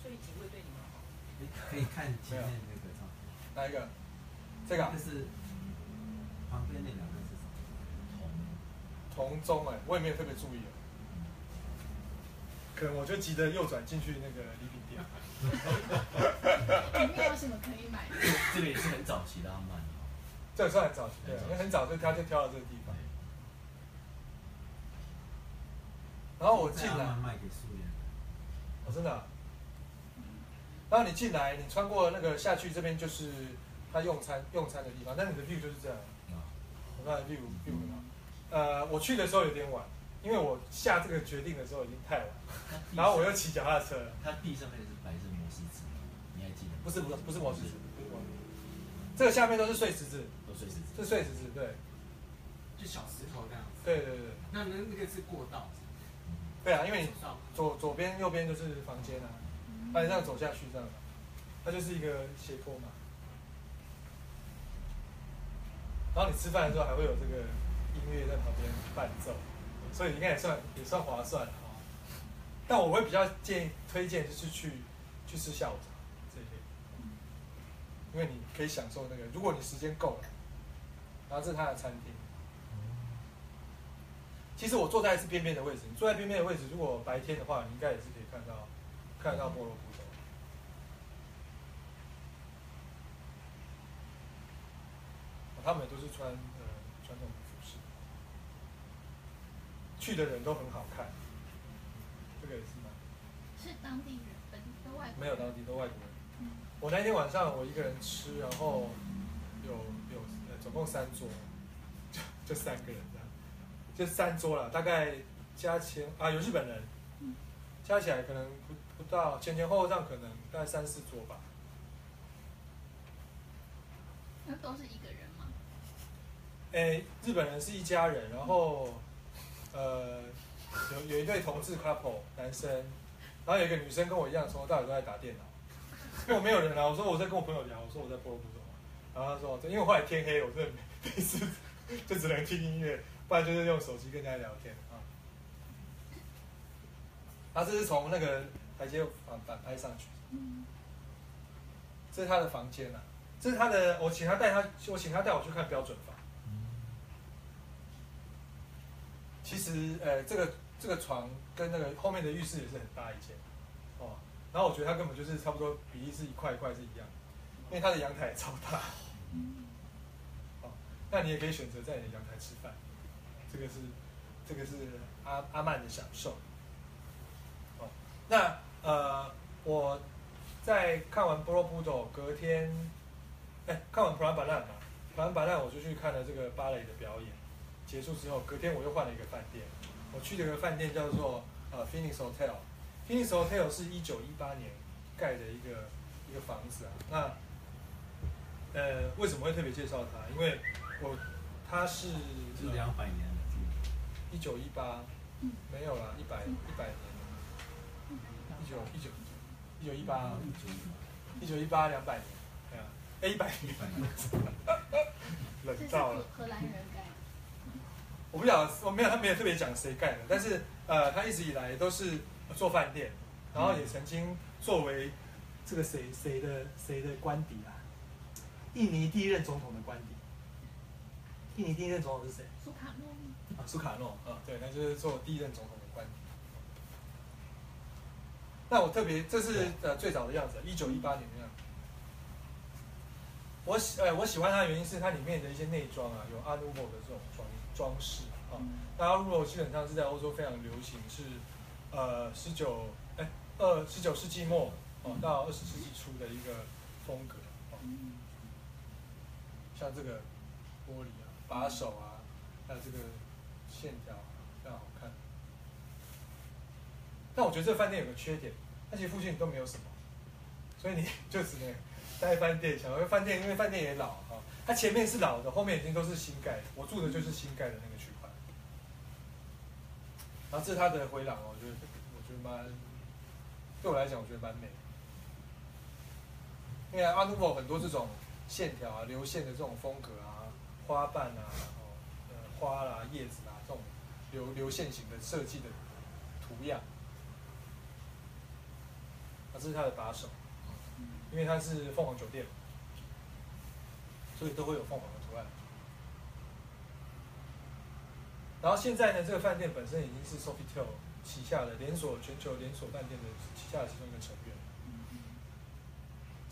所以警卫对你们好。你可以看前面那个照片，哪一个？这个啊这是旁边那两个是什么？同宗哎，我也没有特别注意啊，可能我就急着右转进去那个礼品店。里面有什么可以买的？这个也是很早期的阿曼哦。这个算很早期，对啊，因为很早就挑就挑到这个地方。然后我进来卖给苏联我，哦，真的啊、然后你进来，你穿过那个下去这边就是他用餐用餐的地方，但你的 view 就是这样。啊，我看 view view 很好。呃，我去的时候有点晚，因为我下这个决定的时候已经太晚，然后我又骑脚踏车了。它地上面是白色摩斯纸，你还记得？不是不是不是磨石子，不是磨石子，这个下面都是碎石子，都碎石子。是碎石子，对就小石头那样子。对对对那那那个是过道，对啊，因为你。左左边右边就是房间啊，那你这样走下去这样，它就是一个斜坡嘛。然后你吃饭的时候还会有这个音乐在旁边伴奏，所以应该也算也算划算啊、哦。但我会比较建议推荐就是去去吃下午茶这一类，因为你可以享受那个，如果你时间够了，然后这是他的餐厅。其实我坐在是边边的位置，你坐在边边的位置，如果白天的话，你应该也是可以看到看得到波罗布头。哦他们都是穿呃传统的服饰，去的人都很好看，这个也是蛮是当地人本的外国人？没有当地都外国人。嗯。我那天晚上我一个人吃，然后有有呃总共三桌，就就三个人这样，就三桌了，大概加钱啊有日本人，加起来可能不不到前前后后这样可能大概三四桌吧。那都是一个人吗？诶，日本人是一家人，然后呃有有一对同志 couple 男生，然后有一个女生跟我一样从头到尾都在打电脑，因为我没有人啊，我说我在跟我朋友聊，我说我在波罗布州，然后他说因为后来天黑，我真的没没事，就只能听音乐，不然就是用手机跟人家聊天啊。他这是从那个台阶反反拍上去，嗯，这是他的房间啊，这是他的，我请他带他，我请他带我去看标准房。其实，呃，这个这个床跟那个后面的浴室也是很大一间，哦，然后我觉得他根本就是差不多比例是一块一块是一样的，因为他的阳台也超大，哦，那你也可以选择在你的阳台吃饭，这个是这个是阿阿曼的享受，哦，那呃我在看完波罗布斗隔天，哎，看完普兰巴烂嘛，普兰巴烂我就去看了这个芭蕾的表演。结束之后，隔天我又换了一个饭店。我去了一个饭店叫做呃 Phoenix Hotel。Phoenix Hotel 是一九一八年盖的一个一个房子啊。那呃为什么会特别介绍它？因为我它是是两百年的一九一八，没有啦，一百一百年，一九一九一九一八一九一九一八两百年，对啊，哎一百年一百年，冷这是到了荷。兰人盖的。我不晓得，我没有他没有特别讲谁盖的，但是呃，他一直以来都是做饭店，然后也曾经作为这个谁谁的谁的官邸啊，印尼第一任总统的官邸。印尼第一任总统是谁？苏卡诺？啊，苏卡诺啊，对，那就是做第一任总统。那我特别，这是呃最早的样子，一九一八年的样子。我喜呃我喜欢它的原因是它里面的一些内装啊，有阿努博的这种装装饰，啊。那阿努罗基本上是在欧洲非常流行，是呃十九哎二十九世纪末哦到二十世纪初的一个风格哦，像这个玻璃啊、把手啊，还有这个线条啊，非常好看。但我觉得这个饭店有个缺点，它其实附近都没有什么，所以你 就只能待饭店。想要饭店，因为饭店也老哈，它前面是老的，后面已经都是新盖的。我住的就是新盖的那个区块。然后这是它的回廊哦，我觉得我觉得蛮，对我来讲我觉得蛮美。因为阿努沃很多这种线条啊、流线的这种风格啊、花瓣啊、哦呃花啦、叶子啦这种流流线型的设计的图样。这是它的把手，因为它是凤凰酒店，所以都会有凤凰的图案。然后现在呢，这个饭店本身已经是 Sofitel 旗下的连锁全球连锁饭店的旗下的其中一个成员。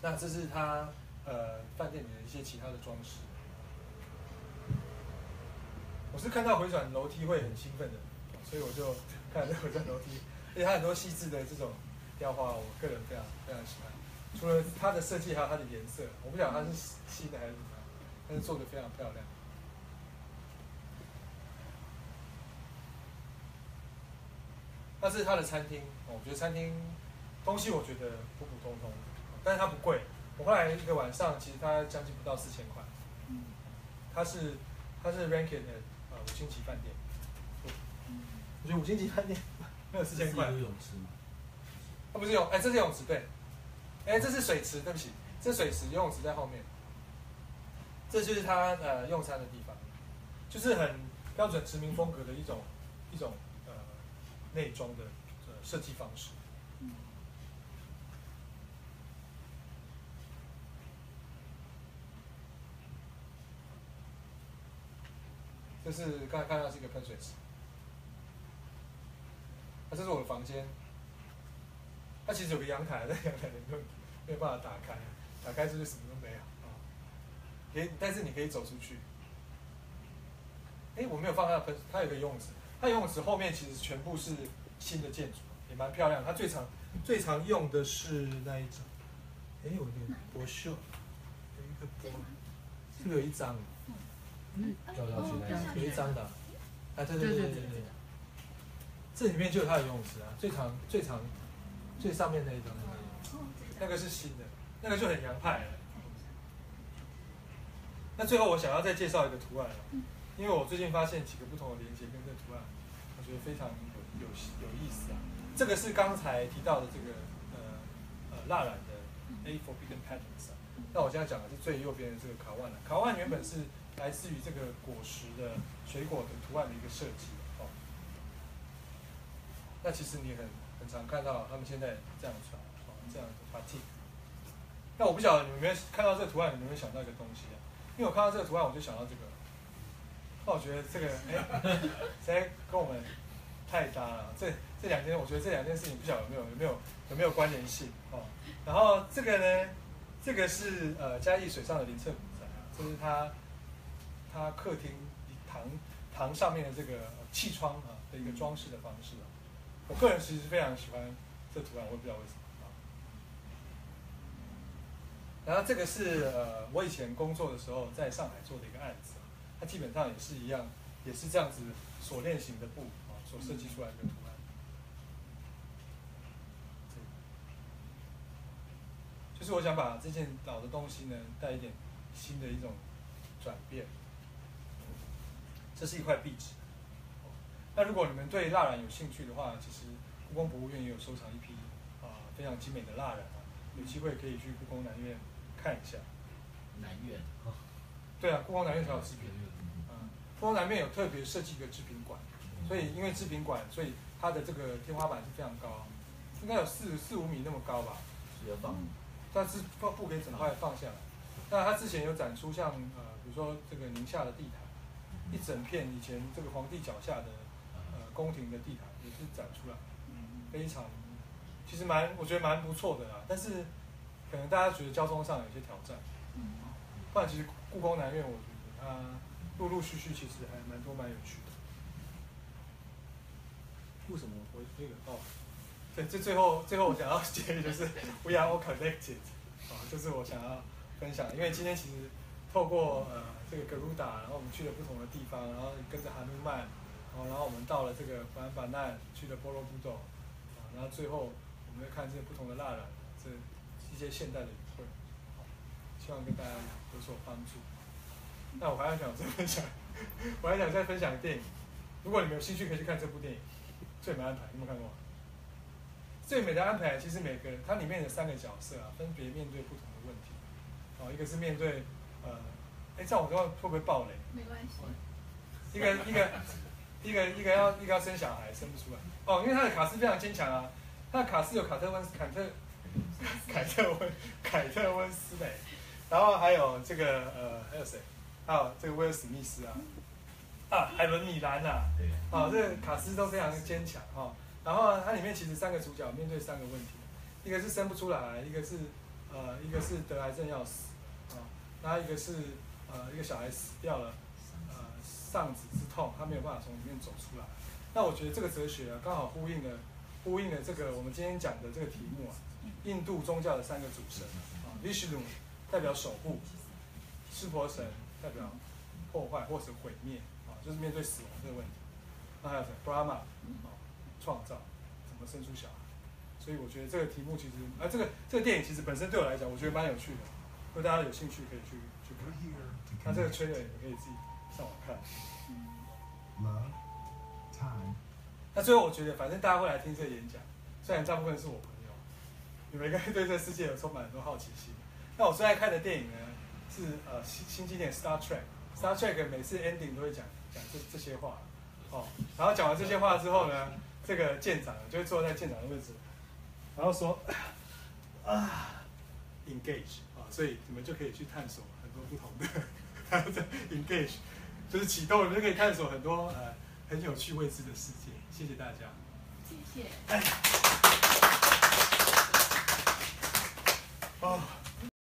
那这是它呃饭店里的一些其他的装饰。我是看到回转楼梯会很兴奋的，所以我就看这回转楼梯，而且它很多细致的这种雕花，我个人非常非常喜欢。除了它的设计，还有它的颜色，我不晓得它是新的还是怎么样，但是做的非常漂亮。那是它的餐厅，哦我觉得餐厅东西我觉得普普通通，但是它不贵。我后来一个晚上，其实它将近不到四千块。它是它是 Rankin 的呃五星级饭店，我觉得五星级饭店没有四千块。是游泳池吗？它不是泳，哎，这是泳池对，哎，这是水池，对不起，这水池，游泳池在后面。这就是他呃用餐的地方，就是很标准殖民风格的一种一种呃内装的呃设计方式。这是刚才看到是一个喷水池，那、这是我的房间，它其实有个阳台，但阳台没有没有办法打开，打开就是什么都没有啊。可以，但是你可以走出去。哎，我没有放它的喷，它有个游泳池，它游泳池后面其实全部是新的建筑，也蛮漂亮。它最常最常用的是那一张，哎，我那个博秀，有一个博，是不是有一张？照上去那一有一张的，啊，对对对对对对，这里面就有它的游泳池啊，最常最长最上面那一张那个，是新的，那个就很洋派了。那最后我想要再介绍一个图案啊，因为我最近发现几个不同的连接跟这个图案，我觉得非常有有有意思啊。这个是刚才提到的这个呃呃蜡染的 A Forbidden Patterns 啊，那我现在讲的是最右边的这个卡万啊，卡万原本是来自于这个果实的水果的图案的一个设计哦。那其实你很常看到他们现在这样穿哦，这样的 batik。那我不晓得你们有没有看到这个图案，你们有没有想到一个东西啊？因为我看到这个图案，我就想到这个。那我觉得这个哎，实在跟我们太搭了。这这两件，我觉得这两件事情不晓得有没有有没有有没有关联性哦。然后这个呢，这个是呃嘉义水上的林侧古宅啊，这是它它客厅堂堂上面的这个气窗啊的一个装饰的方式啊。我个人其实非常喜欢这图案，我也不知道为什么。然后这个是呃我以前工作的时候在上海做的一个案子，它基本上也是一样，也是这样子锁链型的布啊所设计出来的图案。就是我想把这件老的东西呢，带一点新的一种转变。这是一块壁纸。那如果你们对蜡染有兴趣的话，其实故宫博物院也有收藏一批啊非常精美的蜡染啊，有机会可以去故宫南院看一下。南苑，对啊，故宫南院才有制品。嗯，故宫南面有特别设计一个制品馆，所以因为制品馆，所以它的这个天花板是非常高，应该有四四五米那么高吧。是要放但是布布可以整块放下来。那它之前有展出像呃，比如说这个宁夏的地毯，一整片以前这个皇帝脚下的呃宫廷的地毯也是展出来，非常其实蛮我觉得蛮不错的啦。但是可能大家觉得交通上有一些挑战，不然其实故宫南院我觉得它陆陆续续其实还蛮多蛮有趣的。为什么我那个哦？对，这最后最后我想要结语就是 We are all connected，啊，这是我想要分享，因为今天其实透过呃这个 Garuda，然后我们去了不同的地方，然后跟着哈努曼，哦，然后我们到了这个凡凡难，去的波罗布斗，啊，然后最后我们会看这些不同的蜡染，这一些现代的语汇，希望跟大家有所帮助。那我还要想再分享，我还想再分享电影，如果你们有兴趣可以去看这部电影《最美安排》，你有没有看过？最美的安排，其实每个人它里面有三个角色啊，分别面对不同的问题。哦，一个是面对呃，哎，这样我这样会不会暴雷？没关系。一个一个一个一个要一个要生小孩生不出来。哦，因为他的卡斯非常坚强啊，他的卡斯有卡特温斯凯特凯特温凯特温斯雷，然后还有这个呃还有谁？还有这个威尔史密斯啊，啊海伦米兰呐，对，啊这卡斯都非常坚强。哈。然后它里面其实三个主角面对三个问题，一个是生不出来，一个是呃一个是得癌症要死。啊，然后一个是呃一个小孩死掉了，丧子之痛，他没有办法从里面走出来。那我觉得这个哲学啊，刚好呼应了呼应了这个我们今天讲的这个题目啊，印度宗教的三个主神啊，Vishnu 代表守护，湿婆神代表破坏或者毁灭啊，就是面对死亡这个问题。那还有谁？Brahma 啊，创造怎么生出小孩？所以我觉得这个题目其实，啊，这个这个电影其实本身对我来讲，我觉得蛮有趣的。如果大家有兴趣，可以去去看那这个 trailer 也可以自己 Love, time, 那最后我觉得，反正大家会来听这个演讲，虽然大部分是我朋友，你们应该对这个世界有充满很多好奇心。那我最爱看的电影呢，是呃新新经典 Star Trek。Star Trek 每次 ending 都会讲讲这这些话，哦，然后讲完这些话之后呢，这个舰长就会坐在舰长的位置，然后说 啊 engage 啊，所以你们就可以去探索很多不同的 engage，就是启动，你就可以探索很多呃很有趣未知的世界。谢谢大家，谢谢。哦。